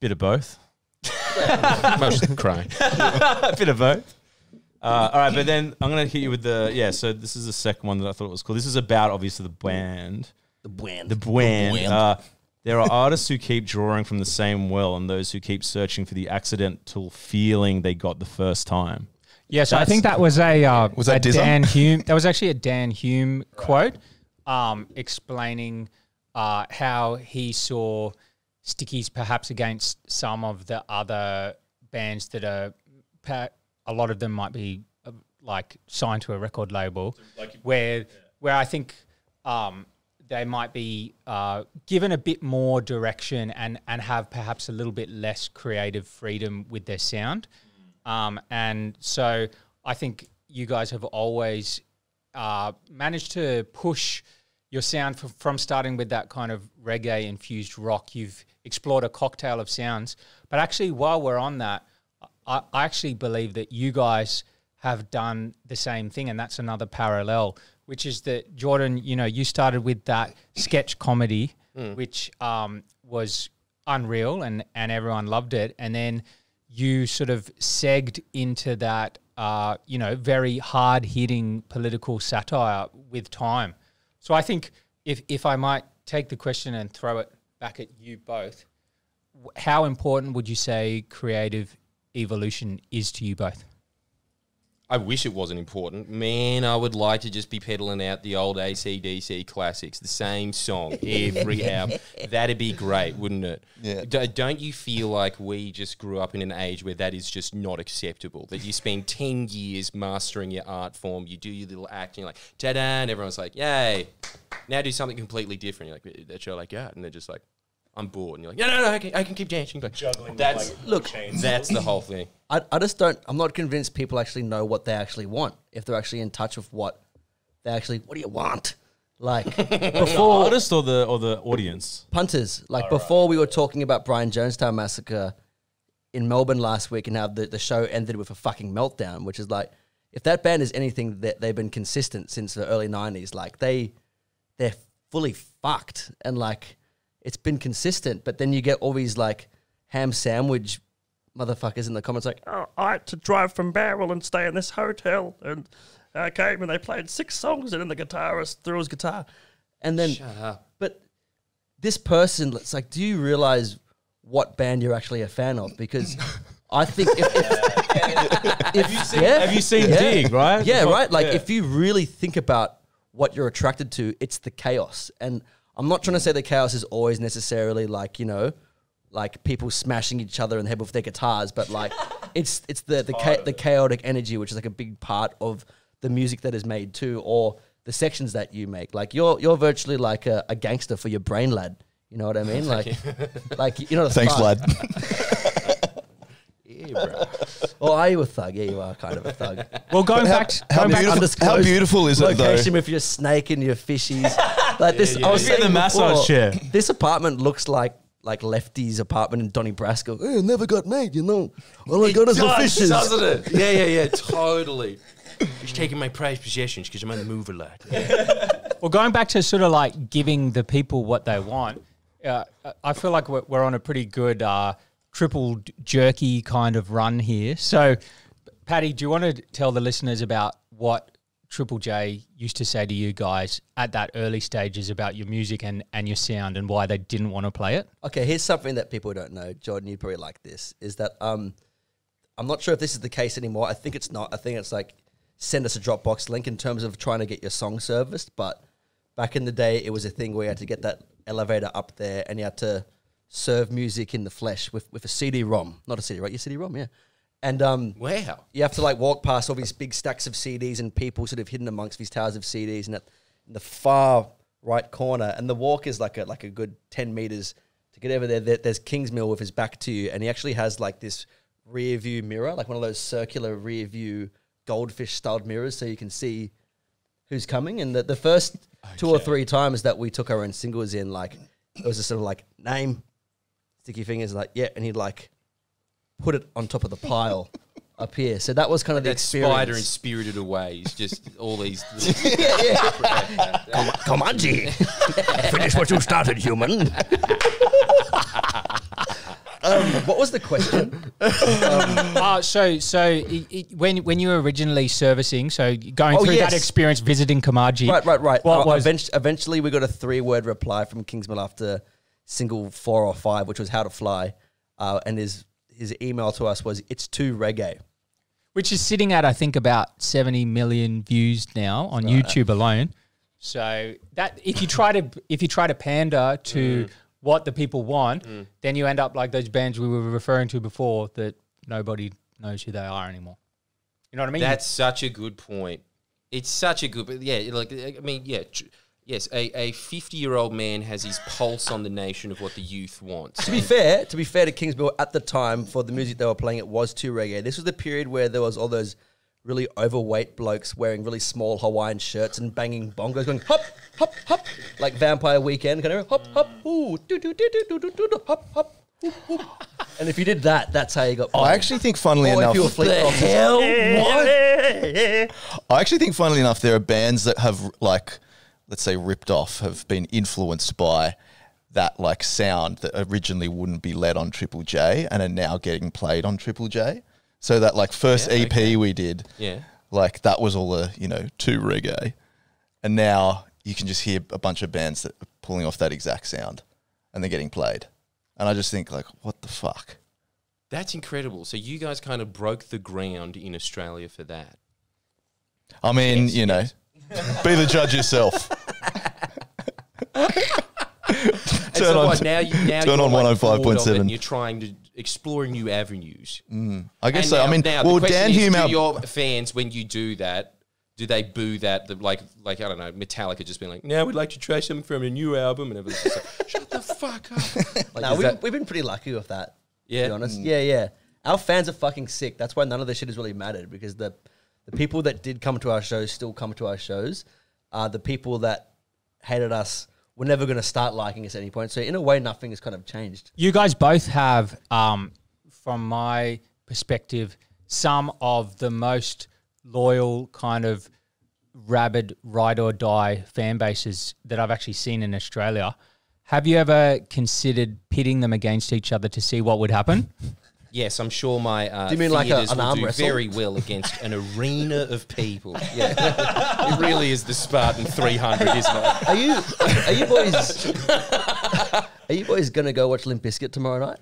Bit of both. Most crying. a bit of both. Uh, all right, but then I'm gonna hit you with the yeah. So this is the second one that I thought was cool. This is about obviously the band, The band. the band. band. Uh, there are artists who keep drawing from the same well, and those who keep searching for the accidental feeling they got the first time. Yes, I That's- think that was a uh, Was that a Dan Hume. That was actually a Dan Hume quote, um, explaining uh, how he saw stickies perhaps against some of the other bands that are a lot of them might be uh, like signed to a record label where where I think um, they might be uh, given a bit more direction and and have perhaps a little bit less creative freedom with their sound. Um, and so I think you guys have always uh, managed to push your sound f- from starting with that kind of reggae infused rock. You've explored a cocktail of sounds. But actually, while we're on that, I, I actually believe that you guys have done the same thing. And that's another parallel, which is that, Jordan, you know, you started with that sketch comedy, which um, was unreal and, and everyone loved it. And then you sort of segged into that, uh, you know, very hard hitting political satire with time. So I think if, if I might take the question and throw it back at you both, how important would you say creative evolution is to you both? I wish it wasn't important. Man, I would like to just be peddling out the old ACDC classics, the same song every hour. That'd be great, wouldn't it? Yeah. D- don't you feel like we just grew up in an age where that is just not acceptable? That you spend 10 years mastering your art form, you do your little act, and like, ta da, and everyone's like, yay. Now do something completely different. You're like, that's your like art. And they're just like, I'm bored. And you're like, no, no, no, I can, I can keep dancing. Like, Juggling That's, like Look, chains. that's the whole thing. I, I just don't. I'm not convinced people actually know what they actually want. If they're actually in touch with what they actually. What do you want? Like before artist or the or the audience? punters. Like before we were talking about Brian Jonestown massacre in Melbourne last week, and how the, the show ended with a fucking meltdown. Which is like, if that band is anything, that they've been consistent since the early '90s. Like they, they're fully fucked, and like it's been consistent. But then you get all these like ham sandwich motherfuckers in the comments like, oh, I had to drive from Barrel and stay in this hotel, and I came and they played six songs, and then the guitarist threw his guitar. and then Shut up. but this person it's like do you realize what band you're actually a fan of because i think if, if, if- yeah, Have you seen yeah. Dig, right? yeah The right like yeah. if you really think about what you're attracted to it's the chaos. And i'm not trying to say the chaos is always necessarily like you know like people smashing each other in the head with their guitars but like it's it's the the, cha- the chaotic energy which is like a big part of the music that is made too or the sections that you make. Like you're you're virtually like a, a gangster for your brain lad. You know what i mean? Like like you know Thanks, lad. yeah, bro. Or are you a thug? Yeah, you are kind of a thug. Well, going How, back, to, how going back beautiful, how beautiful is it though? Location with your snake and your fishies. Like this, I was in saying the massage before, chair. This apartment looks like like Lefty's apartment in Donnie Brasco. Eh, never got made, you know. All I got is the does, fishes. doesn't it? Yeah, yeah, yeah, totally. He's taking my prized possessions because I'm on the move a lot. Well, going back to sort of like giving the people what they want, uh, I feel like we're, we're on a pretty good uh, triple jerky kind of run here. So, Paddy, do you want to tell the listeners about what Triple J used to say to you guys at that early stages about your music and, and your sound and why they didn't want to play it? Okay, here's something that people don't know. Jordan, you probably like this. Is that um, I'm not sure if this is the case anymore. I think it's not. I think it's like send us a Dropbox link in terms of trying to get your song serviced. But back in the day, it was a thing where you had to get that elevator up there and you had to serve music in the flesh with, with a CD-ROM, not a CD, right? Your CD-ROM, yeah. And um, Wow. you have to like walk past all these big stacks of CDs and people sort of hidden amongst these towers of CDs and at in the far right corner and the walk is like a like a good 10 meters to get over there, there there's Kingsmill with his back to you and he actually has like this rear view mirror like one of those circular rear view goldfish styled mirrors so you can see who's coming and the, the first two or three times that we took our own singles in like it was just sort of like name sticky fingers like yeah and he'd like put it on top of the pile up here. So that was kind of the That experience. spider in Spirited Away is just all these. Come on, G. Finish what you started, human. um, what was the question? Uh, so so i i when when you were originally servicing, so going Oh, through that experience visiting Kamaji. Right, right, right. What Uh, was eventually, eventually, we got a three-word reply from Kingsmill after single four or five, which was "How to Fly," uh, and his his email to us was "It's too reggae." which is sitting at I think about 70 million views now on YouTube alone. So that if you try to if you try to pander to what the people want, Mm. then you end up like those bands we were referring to before that nobody knows who they are anymore. You know what I mean? That's such a good point. It's such a good, but yeah, like I mean, yeah, tr- yes, a a fifty year old man has his pulse on the nation of what the youth wants. To be fair, to be fair to Kingsmill at the time for the music they were playing, it was too reggae. This was the period where there was all those really overweight blokes wearing really small Hawaiian shirts and banging bongos, going hop, hop, hop, like Vampire Weekend, kind of hop, hop, ooh, do do do do do do do, do, hop, hop. whoop, whoop. And if you did that, that's how you got. I actually think, funnily oh, Or enough, if you were Fleet Foxes. I actually think, funnily enough, there are bands that have like, let's say, ripped off, have been influenced by that like sound that originally wouldn't be led on Triple J and are now getting played on Triple J. So that like first Yeah, EP okay. we did, Yeah. like that was all the you know too reggae, and now you can just hear a bunch of bands that are pulling off that exact sound, and they're getting played, and I just think like, what the fuck? That's incredible. So you guys kind of broke the ground in Australia for that. I mean, Yes, you know, be the judge yourself. And Turn so on- what, now you now turn you're on like bored of it 105.7. and You're trying to explore new avenues. Mm. I guess And so. now- I mean, now well, the question Dan Hume, do your fans when you do that? Do they boo that? The, like, like I don't know, Metallica just being like, "Now we'd like to try something from a new album," and everyone's just like, "Shut the fuck up!" Like, No, is we, that- we've been pretty lucky with that. Yeah? To be honest. Mm. Yeah, yeah. Our fans are fucking sick. That's why none of this shit has really mattered because the the people that did come to our shows still come to our shows. Uh, the people that hated us were never going to start liking us at any point. So in a way, nothing has kind of changed. You guys both have, um, from my perspective, some of the most loyal kind of rabid ride or die fan bases that I've actually seen in Australia. Have you ever considered pitting them against each other to see what would happen? Yes, I'm sure my uh, Do you mean like a- theatres an will do wrestle? very well against an arena of people. Yeah, it really is the Spartan 300, isn't it? Are you are you boys are you boys going to go watch Limp Bizkit tomorrow night?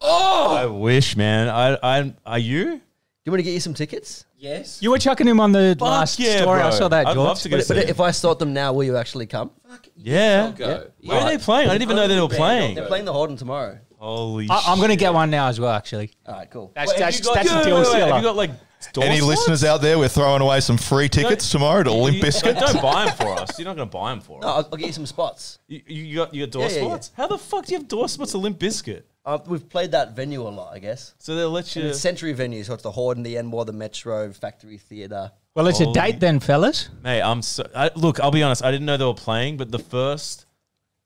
Oh, I wish, man. I, I, are you? Do you want to get you some tickets? Yes. You were chucking him on the last yeah, story. I saw that, I'd George. love to go But, see but it. if I start them now, will you actually come? Fuck Yeah. Go. Where are they playing? I didn't even know they were playing. They're playing the Hordern tomorrow. Holy I, I'm going to get one now as well, actually. All right, cool. That's, Wait, have that's, you got- that's wait, a deal wait, wait. Have you got like door Any slots? listeners out there? We're throwing away some free tickets tomorrow to Limp You- Bizkit. Don't buy them for us. You're not going to buy them for No, us. I'll, I'll get you some spots. You, you got you got door Yeah, yeah, yeah. spots? How the fuck do you have door spots to Limp Bizkit? Uh, we've played that venue a lot, I guess. So they'll let And you. It's Century venue, so it's the Hordern, the Enmore, the Metro, Factory Theatre. Well, it's a date then, fellas. Mate, I'm so. I, look, I'll be honest. I didn't know they were playing, but the first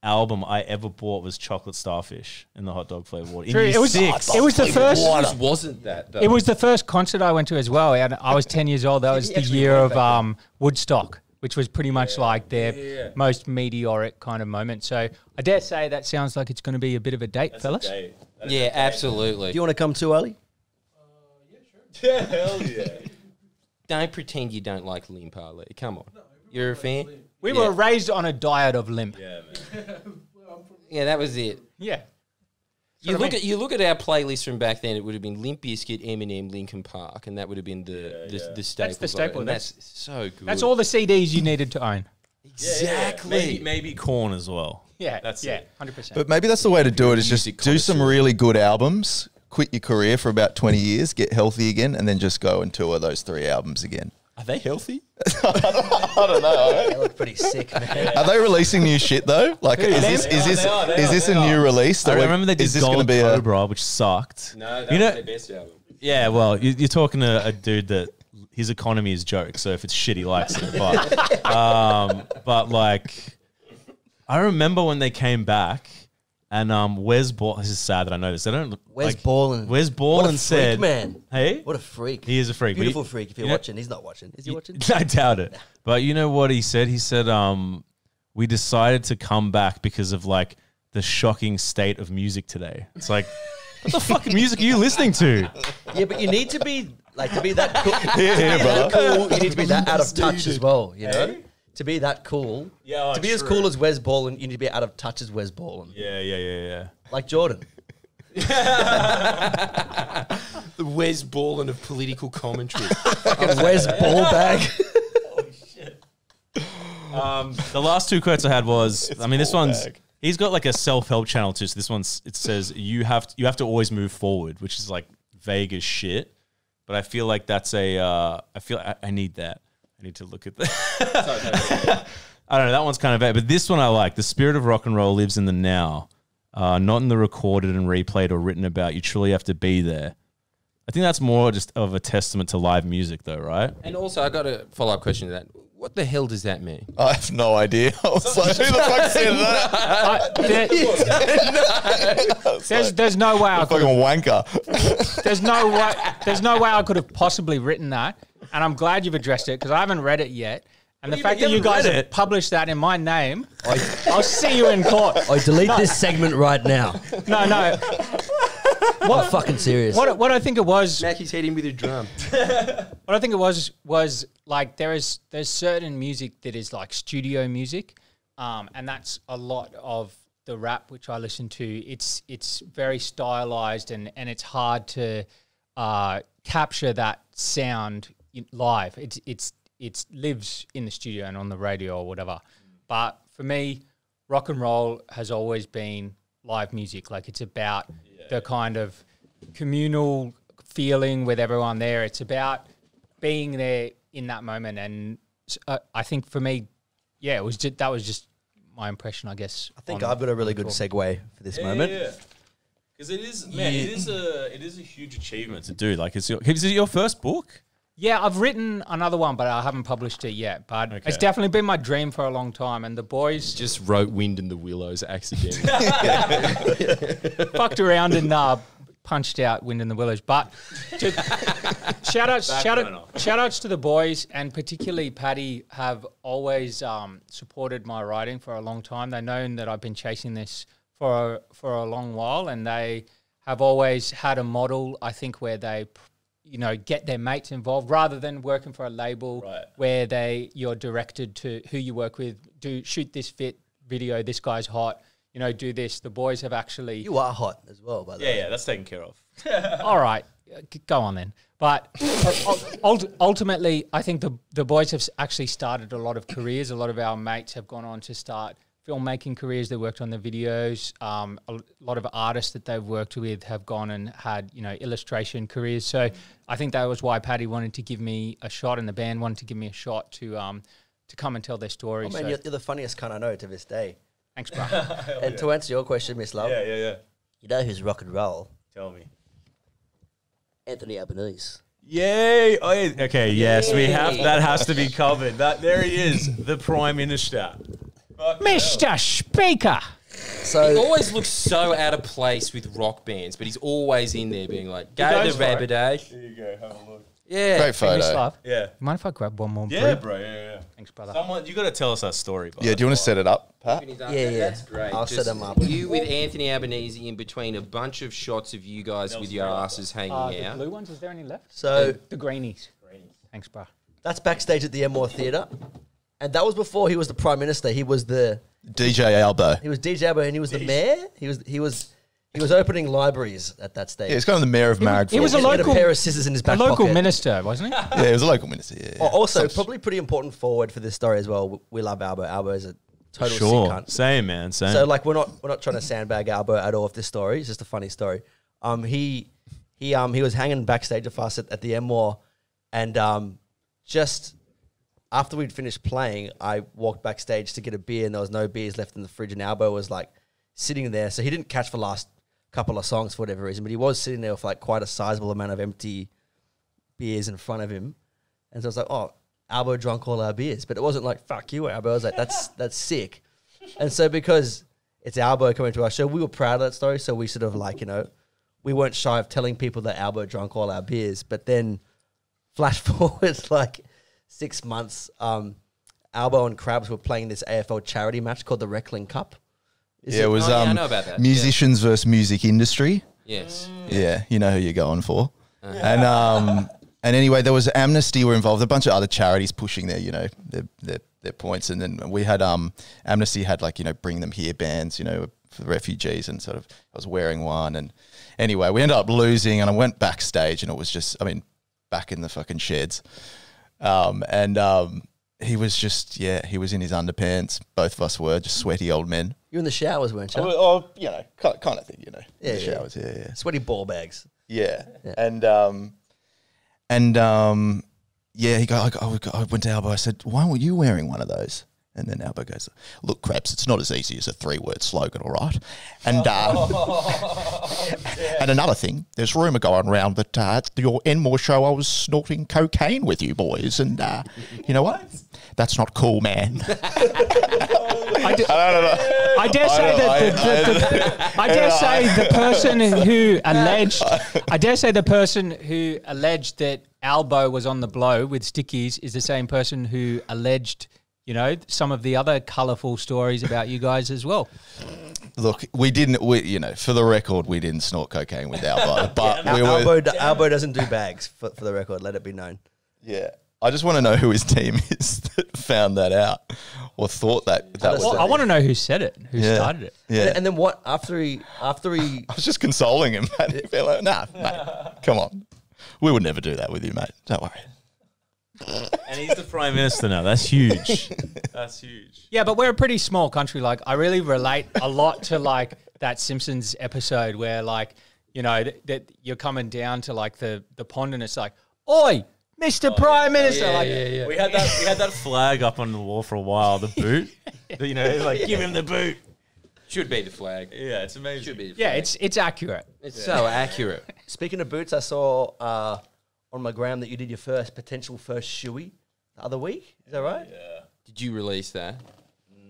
album I ever bought was Chocolate Starfish in the hot dog flavor water. In True, it was- six. it was the first- Whose wasn't that? Though? It was the first concert I went to as well, and I was ten years old. That was the year of um, Woodstock, which was pretty much like their most meteoric kind of moment. So I dare say that sounds like it's going to be a bit of a date, fellas. Yeah, absolutely. Do you want to come too, Ali? Yeah, hell yeah. don't pretend you don't like Limp Ali. Come on. You're a fan? We Yeah. were raised on a diet of limp. Yeah, man. Yeah, that was it. Yeah. You what I look mean. at you look at our playlist from back then. It would have been Limp Bizkit, Eminem, Linkin Park, and that would have been the the, the staple. the staple, And that's- that's so good. That's all the CDs you needed to own. exactly. Maybe, maybe Korn as well. Yeah, That's yeah, it. hundred percent. But maybe that's the way to do it. Is just Music do some really good albums, quit your career for about twenty years, get healthy again, and then just go and tour those three albums again. Are they healthy? I don't know. They look pretty sick, man. Are they releasing new shit though? Like, is this is this They are, they is are, this they a new are. release? I that we're- remember they did is this going Gold be a? Cobra, which sucked. No, that You was know- their best album. Yeah, well, you, you're talking to a dude that his economy is joke. So if it's shit, he likes it. But, um, but like, I remember when they came back, and um, Wes Ball. This is sad that I know this. I don't. Wes like, Borland. Wes What a freak, said, man. "Hey, What a freak. he is a freak. Beautiful he- freak if you're you know- watching. He's not watching. Is he watching? I doubt it. But you know what he said? He said, um, we decided to come back because of like the shocking state of music today. It's like, what the fuck music are you listening to? Yeah, but you need to be like to be that cool. Here, here, to be that cool, you need to be that out of touch as well. You know, to be that cool. Yeah, oh, to be as cool as Wes Ball, you need to be out of touch as Wes Ball, Yeah, yeah, yeah, yeah. like Jordan. The Wes Borland of political commentary. Wes Ball bag. Um, the last two quotes I had was, I mean, this one's He's got like a self help channel too. So this one's it says you have you have to always move forward, which is like vague as shit. But I feel like that's a uh, I feel I, I need that. I need to look at that. I don't know. That one's kind of bad, but this one I like. The spirit of rock and roll lives in the now, uh, not in the recorded and replayed or written about. You truly have to be there. I think that's more just of a testament to live music, though, right? And also, I got a follow up question to that. What the hell does that mean? I have no idea. I was like, who the fuck said that? I- there- there's, there's no way I could Fucking wanker. There's no way. There's no way I could have possibly written that, and I'm glad you've addressed it because I haven't read it yet. And the fact that you you guys haven't read have it? published that in my name, I'll see you in court. I delete this segment right now. No, no. I'm fucking serious. What what I think it was, Smack his head in with a drum. what I think it was was like there is there's certain music that is like studio music, um, and that's a lot of the rap which I listen to. It's it's very stylized and and it's hard to uh, capture that sound in- live. It's it's it lives in the studio and on the radio or whatever. But for me, rock and roll has always been live music. Like it's about the kind of communal feeling with everyone there. It's about being there in that moment. And uh, I think for me, yeah, it was just, that was just my impression, I guess. I think I've got a really good segue for this moment. Because it is, man, it is a it is a huge achievement to do. Like, it's your, is it your first book? Yeah, I've written another one, but I haven't published it yet. But Okay. it's definitely been my dream for a long time. And the boys Just wrote Wind in the Willows accidentally. fucked around and uh, punched out Wind in the Willows. But to, shout outs, shout, burner. out, shout outs to the boys and particularly Paddy have always um, supported my writing for a long time. They've known that I've been chasing this for a, for a long while, and they have always had a model. I think where they. You know, get their mates involved rather than working for a label Right. where they you're directed to who you work with. Do shoot this fit video. This guy's hot. You know, do this. The boys have actually You are hot as well, by the Yeah, way. yeah, that's taken care of. all right, go on then. But ultimately, I think the the boys have actually started a lot of careers. A lot of our mates have gone on to start filmmaking careers. They worked on the videos. Um, a l- lot of artists that they've worked with have gone and had you know illustration careers. So I think that was why Paddy wanted to give me a shot, and the band wanted to give me a shot to um to come and tell their story. Oh, man, so you're, you're the funniest cunt I know to this day. Thanks, bro. and to answer your question, Miss Love, yeah, yeah. Yeah. You know who's rock and roll? Tell me. Anthony Albanese. Yay! Oh, yeah. Okay, yes, we have. That has to be covered. That there he is, the prime minister. Mr. Speaker. So he always looks so out of place with rock bands, but he's always in there being like, go goes to for. Rabbit? There you go. Have a look. Yeah. Great Miss photo. Love. Yeah. Mind if I grab one more? Yeah, brew? bro. Yeah, yeah. Thanks, brother. Someone, you got to tell us that story. Bro. Yeah, do you want to set it up, Pat? Yeah, yeah. That's great. I'll Just set 'em up. You with Anthony Albanese in between a bunch of shots of you guys with your asses hanging Uh, the out. blue ones, is there any left? so The greenies. Thanks, bro. that's backstage at the Enmore Theatre. And that was before he was the Prime Minister. He was the DJ Albo. he was DJ Albo and he was the mayor. He was he was he was opening libraries at that stage. Yeah, he's kind of the mayor of Marrickville. he was a He had local- a pair of scissors in his A back local pocket. minister, wasn't he? Yeah, he was a local minister. Yeah, yeah. Oh, Also, Some- probably pretty important forward for this story as well. We- We love Albo. Albo is a total Sure. sick cunt. Same, man. Same. So like we're not we're not trying to sandbag Albo at all of this story. It's just a funny story. Um, he he um he was hanging backstage with us at, at the Enmore, and um, just after we'd finished playing, I walked backstage to get a beer, and there was no beers left in the fridge, and Albo was like sitting there. So he didn't catch the last couple of songs for whatever reason, but he was sitting there with like quite a sizable amount of empty beers in front of him, and so I was like, oh, Albo drunk all our beers, but it wasn't like fuck you, Albo. I was like, that's that's sick. And so because it's Albo coming to our show, we were proud of that story. So we sort of like, you know, we weren't shy of telling people that Albo drunk all our beers. But then flash forward like six months, um, Albo and Crabs were playing this AFL charity match called the Reckling Cup. Is yeah, it was Oh, yeah, I um, know about that. musicians versus music industry. Yes. Yeah, you know who you're going for. And um, and anyway, there was Amnesty were involved. A bunch of other charities pushing their, you know, their their, their points. And then we had um, Amnesty had like you know bring them here bands, you know, for the refugees, and sort of I was wearing one. And anyway, we ended up losing, and I went backstage, and it was just, I mean, back in the fucking sheds. Um, and um, he was just, yeah, he was in his underpants. Both of us were just sweaty old men. You're in the showers, weren't you? Or, or, you know, kind, kind of thing, you know. Yeah, the yeah. showers, yeah, yeah. Sweaty ball bags. Yeah. Yeah. And um, and um, yeah, he go. I, go- I went to Albo. I said, "Why were you wearing one of those?" And then Albo goes, "Look, Crabs, it's not as easy as a three-word slogan, all right." And uh, and another thing, there's rumor going around that uh, at your Enmore show, I was snorting cocaine with you boys, and uh, you know what? That's not cool, man. I, d- I dare say that the, the, the, I dare say the person who alleged I dare say the person who alleged that Albo was on the blow with stickies is the same person who alleged you know some of the other colourful stories about you guys as well. Look, we didn't. We, you know, for the record, we didn't snort cocaine with Albo, but we. Albo, d- Albo doesn't do bags, for, for the record. Let it be known. Yeah. I just want to know who his team is that found that out or thought that that was. Well. I want to know who said it, who Yeah. started it. Yeah. And, and then what? After he, after he, I was just consoling him. Mate. He'd be like, nah, mate, come on. We would never do that with you, mate. Don't worry. And he's the prime minister now. That's huge. That's huge. Yeah, but we're a pretty small country. Like, I really relate a lot to like that Simpsons episode where, like, you know, that, that you're coming down to like the the pond and it's like, "Oi, Mr. Prime Minister!" like, We had that. We had that flag up on the wall for a while. The boot. you know, like give him the boot. Should be the flag. Yeah, it's amazing. Should be. The yeah, flag. it's it's accurate. it's so accurate. speaking of boots, I saw uh, on my gram that you did your first potential first shoey the other week. Is that right? Yeah. Did you release that?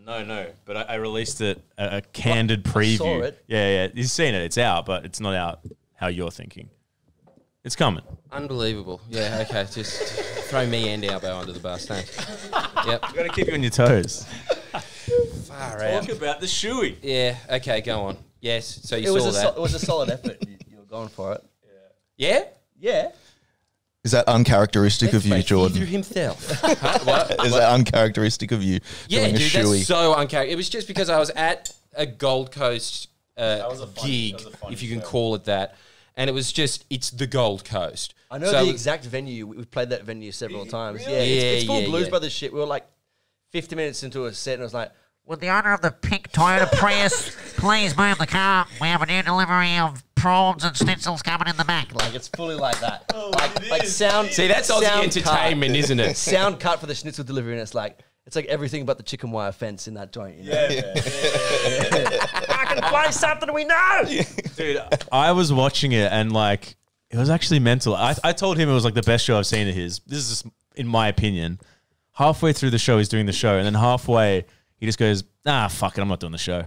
No, no. But I, I released it a, a candid I preview. saw it. Yeah, yeah. You've seen it. It's out, but it's not out how you're thinking. It's coming. Unbelievable. Yeah. Okay. Just throw me and Albo under the bus. Thanks. Yep. Got to keep you on your toes. Far out. Talk about the shoey. Yeah. Okay. Go on. Yes. So you It saw was a that. sol- it was a solid effort. You, you were going for it. yeah. Yeah. Is that uncharacteristic of you, Mate, he threw Jordan? himself. Huh? What? Is that uncharacteristic of you Yeah, doing a dude, shoey? that's so uncharacteristic. It was just because I was at a Gold Coast uh, was a funny- gig, that was a funny if you can show. call it that, and it was just it's the Gold Coast. I know So- the exact venue. We- We've played that venue several times. Yeah, Yeah, it's, it's full yeah, Blues yeah. Brothers shit. We were like 50 minutes into a set, and I was like, With the owner of the pink Toyota Prius, please move the car. We have a new delivery of prawns and stencils coming in the back. like it's fully like that. Oh, like, like sound. See, that's Aussie sound entertainment, isn't it? sound cut for the schnitzel delivery, and it's like it's like everything but the chicken wire fence in that joint. You know? I can play something we know. Dude, I was watching it and like it was actually mental. I, I told him it was like the best show I've seen of his. This is just in my opinion. Halfway through the show, he's doing the show, and then halfway he just goes, "Ah, fuck it, I'm not doing the show."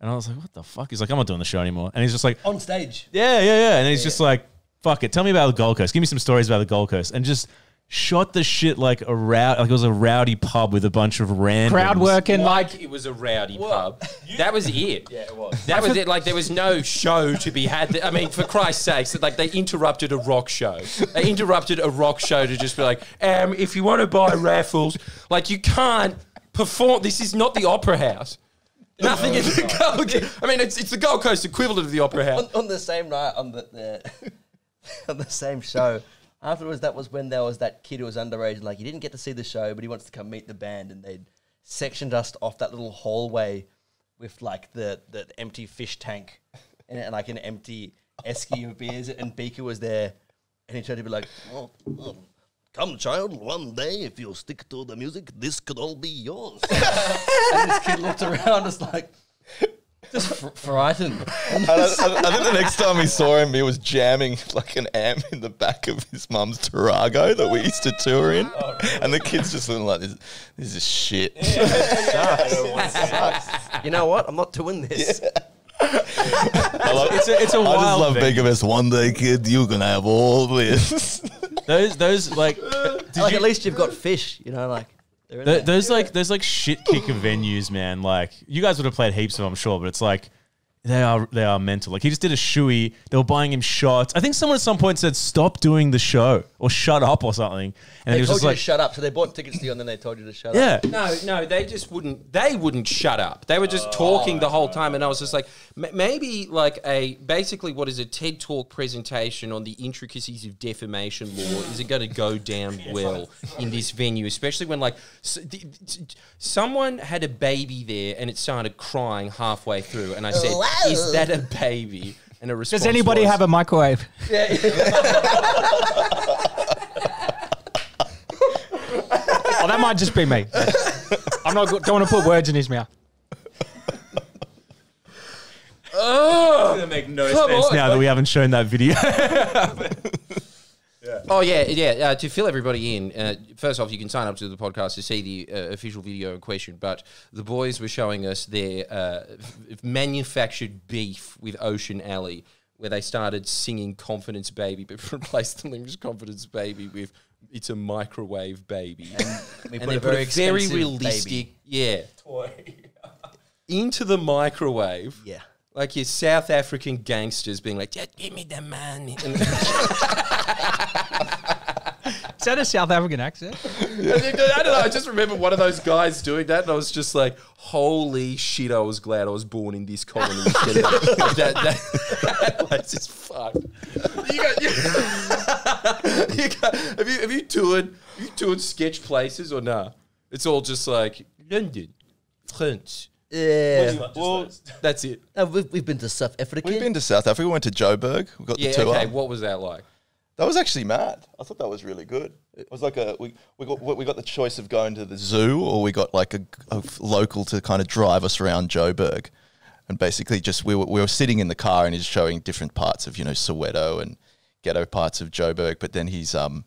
And I was like, "What the fuck?" He's like, "I'm not doing the show anymore." And he's just like, On stage. "Yeah, yeah, yeah." And he's just like, "Fuck it, tell me about the Gold Coast. Give me some stories about the Gold Coast." And just shot the shit like a row- like it was a rowdy pub with a bunch of random Crowd working, like Like it was a rowdy pub. That was it. Yeah, it was. That was it. Like there was no show to be had. I mean, for Christ's sakes, like they interrupted a rock show. They interrupted a rock show to just be like, um, if you want to buy raffles, like you can't perform. This is not the Opera House. Nothing in the Gold. I mean, it's it's the Gold Coast equivalent of the Opera House. on, on the same night on the, the on the same show. Afterwards, that was when there was that kid who was underage. and Like he didn't get to see the show, but he wants to come meet the band, and they'd sectioned us off that little hallway with like the the empty fish tank and, and like an empty esky of beers. And Beaker was there, and he tried to be like, "Oh, oh, Come, child, one day, if you'll stick to the music, this could all be yours. and this kid looked around, just like, just fr- frightened. And I, I- I think the next time we saw him, he was jamming like an amp in the back of his mum's Tarago that we used to tour in. Oh, and the kids just looking like, this, this is shit. you know what? I'm not doing this. I love, It's a, it's a I just love thing. thinking this one day, kid, you can have all this. Those those like did like you- at least you've got fish, you know, like they're in Th- there. those like those like shit kicker venues, man. Like you guys would have played heaps of, them, I'm sure, but it's like They are they are mental. Like he just did a shoey. They were buying him shots. I think someone at some point said stop doing the show or shut up or something. And They he was told just you like, to shut up, so they bought tickets to you, and then they told you to shut yeah. up. No, no, they just wouldn't. They wouldn't shut up. They were just talking the whole time, and I was just like, m- maybe like a basically what is a TED Talk presentation on the intricacies of defamation law is it going to go down well in this venue, especially when like s- d- d- someone had a baby there and it started crying halfway through, and I said, "Is that a baby?" And a response Does anybody was, have a microwave? oh, that might just be me. I'm not. Don't want to put words in his mouth. It's gonna make no sense on, now that we haven't shown that video. Oh yeah, yeah. Uh, to fill everybody in, uh, first off, you can sign up to the podcast to see the uh, official video in question. But the boys were showing us their uh, f- manufactured beef with Ocean Alley, where they started singing "Confidence Baby," but replaced the lyrics "Confidence Baby" with "It's a microwave baby," We and they put a very realistic, baby. yeah, into the microwave. Yeah. Like your South African gangsters being like, "Just give me the money." Is that a South African accent? I don't know. I just remember one of those guys doing that, and I was just like, "Holy shit!" I was glad I was born in this colony. that, that, that place is fucked. You got, you, you got, have you have you toured? Have you toured sketch places or nah? It's all just like London, France. Yeah. Well, that's it. Uh, we've, we've been to South Africa. We've been to South Africa. We went to Joburg. We got Yeah. the tour. Okay. What was that like? That was actually mad. I thought that was really good. It was like a we, we got we got the choice of going to the zoo or we got like a, a local to kind of drive us around Joburg, and basically just we were we were sitting in the car and he's showing different parts of you know Soweto and ghetto parts of Joburg, but then he's um,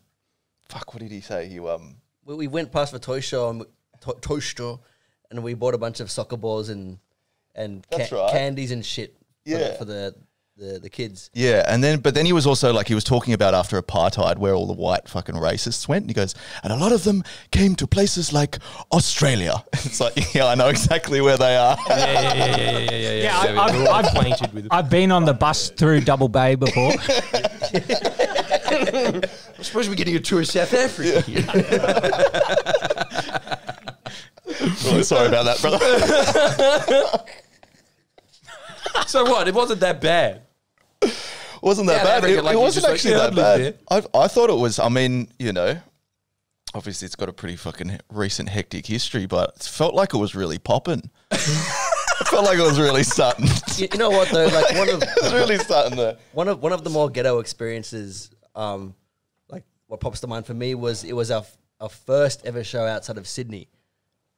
fuck, what did he say? He um, we, we went past the toy show and to, toy store, and we bought a bunch of soccer balls and and ca- right. candies and shit. For Yeah. the, for the, the the kids. Yeah, and then but then he was also like he was talking about after apartheid where all the white fucking racists went. And he goes, and a lot of them came to places like Australia. It's like, yeah, I know exactly where they are. Yeah, yeah, yeah, yeah, yeah, yeah. yeah, Yeah, I- I've- I've- acquainted with. I've been on the bus through Double Bay before. I suppose we're getting a tour of South Africa. Really sorry about that, brother. So what? It wasn't that bad. wasn't that Yeah, bad. Africa, It, like it wasn't just like, actually yeah, that I'd bad. I, I thought it was. I mean, you know, obviously it's got a pretty fucking recent hectic history, but it felt like it was really popping. it felt like it was really starting. You, you know what though? Like one of it was really starting there. one of one of the more ghetto experiences, um, like what pops to mind for me was it was our f- our first ever show outside of Sydney,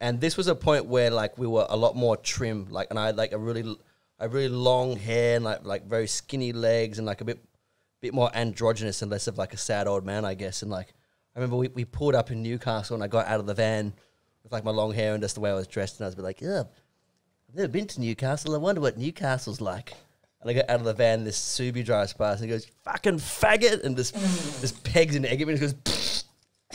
and this was a point where like we were a lot more trim, like and I had like a really a really long hair and like like very skinny legs and like a bit bit more androgynous and less of like a sad old man, I guess. And like I remember we, we pulled up in Newcastle and I got out of the van with like my long hair and just the way I was dressed, and I was like, yeah. I've never been to Newcastle. I wonder what Newcastle's like. And I got out of the van, this Subi drives past and he goes, fucking faggot, and just, just pegs an egg at me and goes,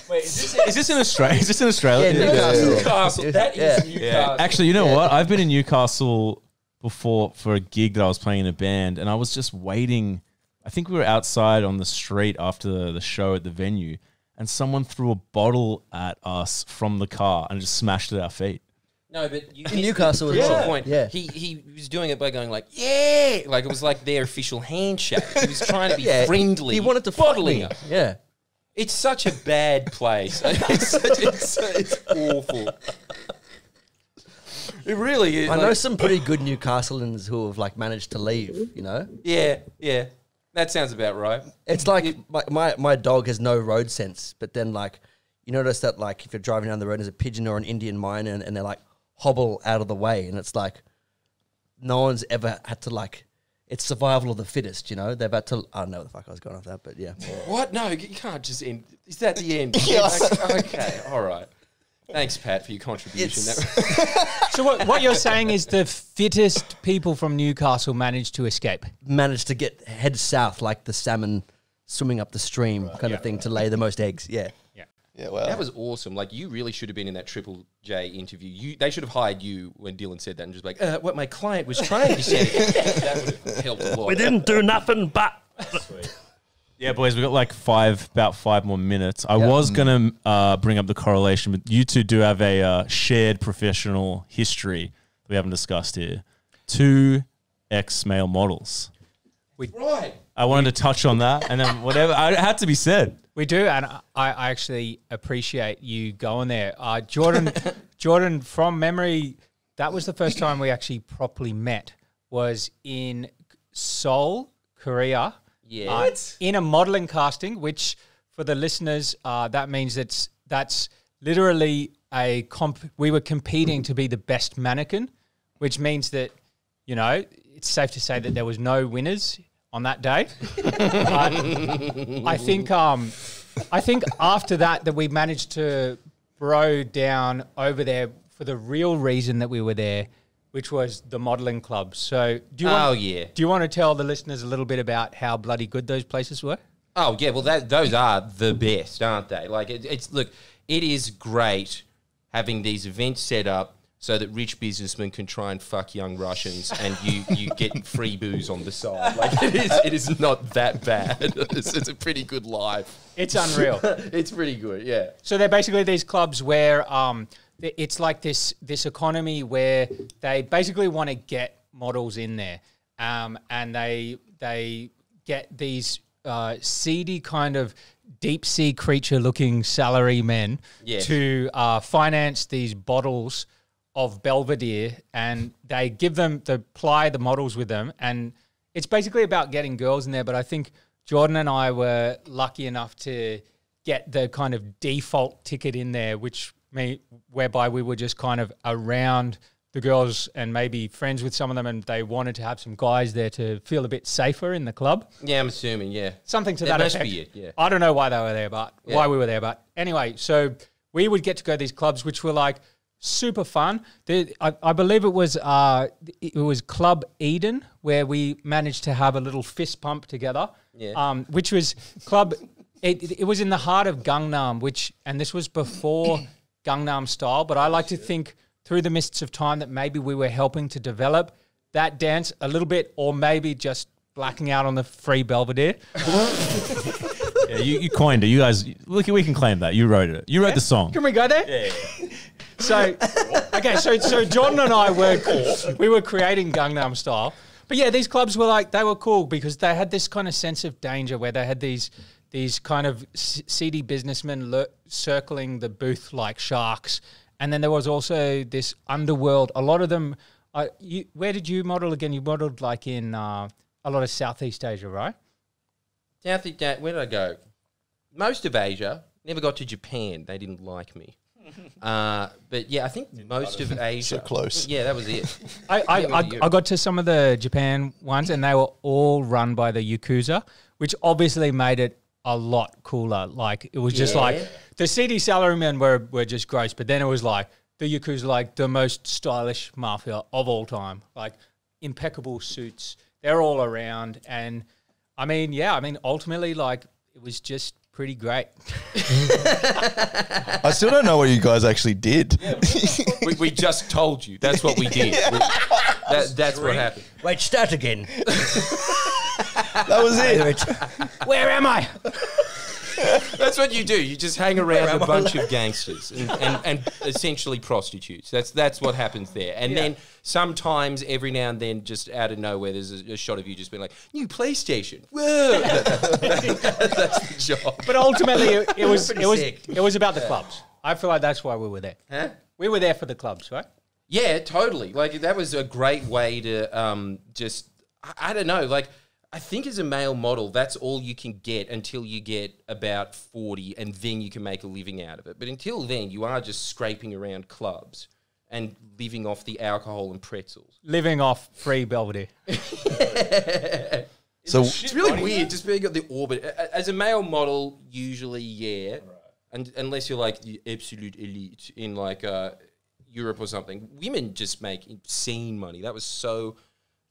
Wait, is this, is this in Australia? Is this in Australia? Yeah, Newcastle. Newcastle. That is Yeah. Newcastle. Actually, you know what? I've been in Newcastle before for a gig that I was playing in a band, and I was just waiting. I think we were outside on the street after the, the show at the venue, and someone threw a bottle at us from the car and just smashed it at our feet. No, but you In Newcastle as That's the point. Yeah. He he was doing it by going like, yeah, like it was like their official handshake. He was trying to be yeah, friendly. He wanted to fuck bottling me. Yeah. It's such a bad place. it's, such, it's, it's awful. It really is. I like- know some pretty good Newcastleans who have like managed to leave, you know? Yeah, yeah. That sounds about right. It's like my, my, my dog has no road sense, but then like you notice that like if you're driving down the road and there's a pigeon or an Indian myna and, and they're like hobble out of the way and it's like no one's ever had to like it's survival of the fittest, you know? They're about to I don't know what the fuck I was going off that, but yeah. What? No, you can't just end. Is that the end? Yes. Okay, okay, all right. Thanks, Pat, for your contribution. It's- so what, what you're saying is the fittest people from Newcastle managed to escape. Managed to get head south like the salmon swimming up the stream kind of thing to lay the most eggs. Yeah. Yeah, well. That was awesome. Like you really should have been in that Triple J interview. You they should have hired you when Dylan said that and just like, uh, what my client was trying to say. that would have helped a lot. We didn't do nothing but. Yeah, boys, we've got like five, about five more minutes. I was gonna uh, bring up the correlation, but you two do have a uh, shared professional history that we haven't discussed here. Two ex-male models. Right. I wanted to touch on that, and then whatever I, it had to be said. We do, and I, I actually appreciate you going there. Uh, Jordan, Jordan, from memory, that was the first time we actually properly met. Was in Seoul, Korea. Yeah. uh, in a modeling casting, which for the listeners, uh, that means that's that's literally a comp. We were competing to be the best mannequin, which means that you know it's safe to say that there was no winners on that day. But I think um, I think after that that we managed to bro down over there for the real reason that we were there, which was the modeling club. So do you Oh, want, yeah. do you want to tell the listeners a little bit about how bloody good those places were? Oh yeah, well that those are the best, aren't they? Like it, it's look, it is great having these events set up so that rich businessmen can try and fuck young Russians, and you you get free booze on the side. Like it is, it is not that bad. It's, it's a pretty good life. It's unreal. It's pretty good, yeah. So they're basically these clubs where um, it's like this this economy where they basically want to get models in there, um, and they they get these uh, seedy kind of deep sea creature looking salary men to uh, finance these bottles of Belvedere, and they give them they ply the models with them, and it's basically about getting girls in there. But I think Jordan and I were lucky enough to get the kind of default ticket in there, which me whereby we were just kind of around the girls and maybe friends with some of them, and they wanted to have some guys there to feel a bit safer in the club. Yeah, I'm assuming, yeah. Something to That that must effect. be it, yeah. I don't know why they were there, but why we were there, but anyway, so we would get to go to these clubs, which were like super fun. The, I, I believe it was uh, it was Club Eden where we managed to have a little fist pump together. Yeah. Um, which was club. It, it was in the heart of Gangnam, which and this was before Gangnam Style. But I like to think through the mists of time that maybe we were helping to develop that dance a little bit, or maybe just blacking out on the free Belvedere. Yeah, you, you coined it. You guys, look, we can claim that. You wrote it. You wrote the song. Can we go there? Yeah. So, okay, so so Jordan and I were we were creating Gangnam Style, but yeah, these clubs were like they were cool because they had this kind of sense of danger where they had these these kind of seedy businessmen circling the booth like sharks, and then there was also this underworld. A lot of them. Uh, you, where did you model again? You modeled like in uh, a lot of Southeast Asia, right? Southeast Asia, where did I go? Most of Asia. Never got to Japan. They didn't like me. Uh, but yeah, I think most of Asia. So close. Yeah, that was it. I, I, Yeah, I, I got to some of the Japan ones, and they were all run by the Yakuza, which obviously made it a lot cooler. Like it was just Yeah. like the seedy salarymen were were just gross, but then it was like the Yakuza, like the most stylish mafia of all time, like impeccable suits. They're all around, and I mean, yeah, I mean, ultimately, like it was just pretty great. I still don't know what you guys actually did. we, we just told you. That's what we did. We- that, that's what happened. Wait, start again. that was it. Where am I? That's what you do. You just hang around a bunch of gangsters and, and, and essentially prostitutes. That's that's what happens there. And then sometimes, every now and then, just out of nowhere, there's a, a shot of you just being like, "New PlayStation." Whoa, that's the job. But ultimately, it, it was it was sick. it was about the clubs. I feel like that's why we were there. Huh? We were there for the clubs, right? Yeah, totally. Like that was a great way to um, just I, I don't know, like I think as a male model, that's all you can get until you get about 40 and then you can make a living out of it. But until then, you are just scraping around clubs and living off the alcohol and pretzels. Living off free Belvedere. So It's really weird just being at the orbit. A- a- As a male model, usually, yeah. And unless you're like the absolute elite in like uh, Europe or something, women just make insane money. That was so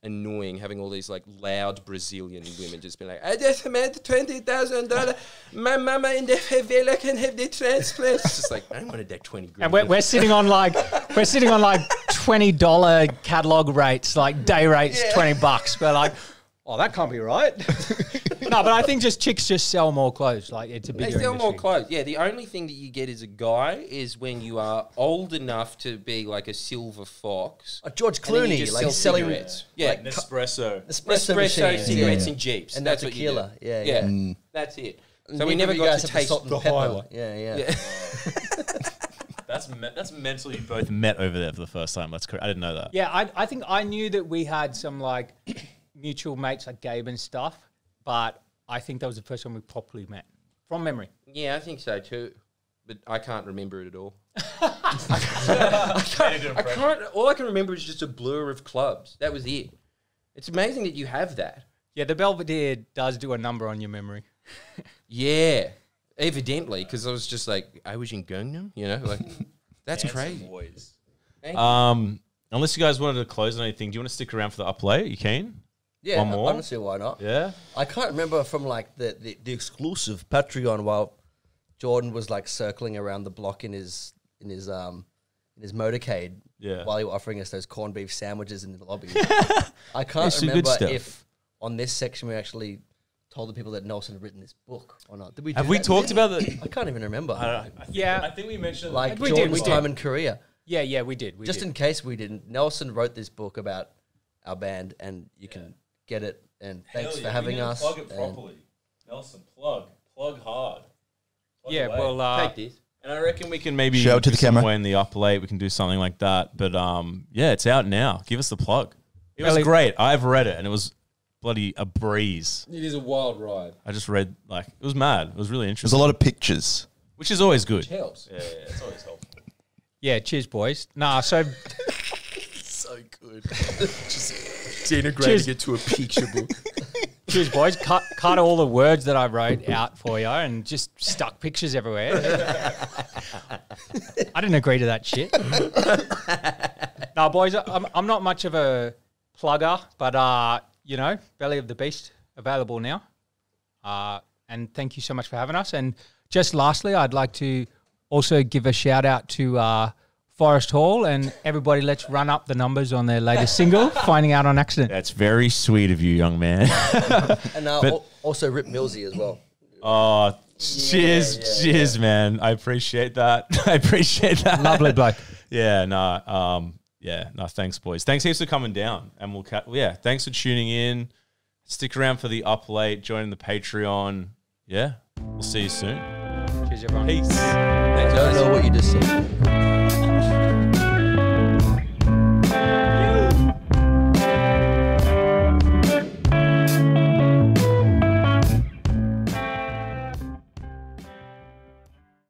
annoying having all these like loud Brazilian women just being like, I just made twenty thousand dollars. My mama in the favela can have the transplant. It's just like I don't want to take twenty grand. And we're, we're sitting on like we're sitting on like twenty dollar catalog rates, like day rates, twenty bucks. We're like, oh, that can't be right. no, but I think just chicks just sell more clothes. Like it's a They bigger sell more clothes. Yeah, the only thing that you get as a guy is when you are old enough to be like a silver fox. Uh, George and then you Clooney, like sell selling cigarettes. Yeah, like, Espresso. espresso, espresso, machines, cigarettes, yeah. and jeeps, And that's no what you do. tequila. Yeah, yeah. That's it. So we neither never got to have the taste salt and the pepper. highlight. Yeah, yeah. Yeah. That's me- that's mental. You both met over there for the first time. That's correct. I didn't know that. Yeah, I, I think I knew that we had some like mutual mates like Gabe and stuff, but I think that was the first time we properly met from memory. Yeah, I think so too. But I can't remember it at all. I, can't, I can't. All I can remember is just a blur of clubs. That was it. It's amazing that you have that. Yeah, the Belvedere does do a number on your memory. Yeah, evidently, because I was just like, I was in Gangnam, you know, like that's crazy. Thank you. Um, unless you guys wanted to close on anything, do you want to stick around for the up late? You keen? Yeah, One more? honestly, why not? Yeah. I can't remember from like the, the, the exclusive Patreon while Jordan was like circling around the block in his in his um in his motorcade Yeah. while you were offering us those corned beef sandwiches in the lobby. I can't It's the good remember stuff. if on this section we actually told the people that Nelson had written this book or not. Did we? Have we that? talked about the? I can't even remember. Yeah, I think we mentioned like We did, Jordan's we did. time in Korea. yeah, yeah, we did. We Just did. in case we didn't, Nelson wrote this book about our band, and you can get it. And thanks for having us. Plug it and- Nelson, plug, plug hard. yeah, well, uh, Take this. And I reckon we can maybe Show it to the camera. somewhere in the up late. We can do something like that. But um, yeah, it's out now. Give us the plug. It was great. I've read it, and it was bloody a breeze. It is a wild ride. I just read like it was mad. It was really interesting. There's a lot of pictures. which is always good. Helps. Yeah, yeah, it's always helpful. yeah, cheers, boys. Nah, so So good. Just denigrating Cheers. it to a picture book. cheers, boys. Cut, cut all the words that I wrote out for you, and just stuck pictures everywhere. I didn't agree to that shit. no, boys, I'm, I'm not much of a plugger, but uh, you know, Belly of the Beast available now. Uh, and thank you so much for having us. And just lastly, I'd like to also give a shout out to uh, Forest Hall and everybody. Let's run up the numbers on their latest single, "Finding Out on Accident." That's very sweet of you, young man. and uh, But- al- also Rip Millsy as well. oh, cheers, cheers, man. I appreciate that. I appreciate that. Lovely bloke. Yeah, no, um, yeah, no, thanks, boys. Thanks heaps for coming down, and we'll, ca- yeah, thanks for tuning in. Stick around for the up late, join the Patreon. Yeah, we'll see you soon. Cheers, everyone. Peace. I don't know what you just said.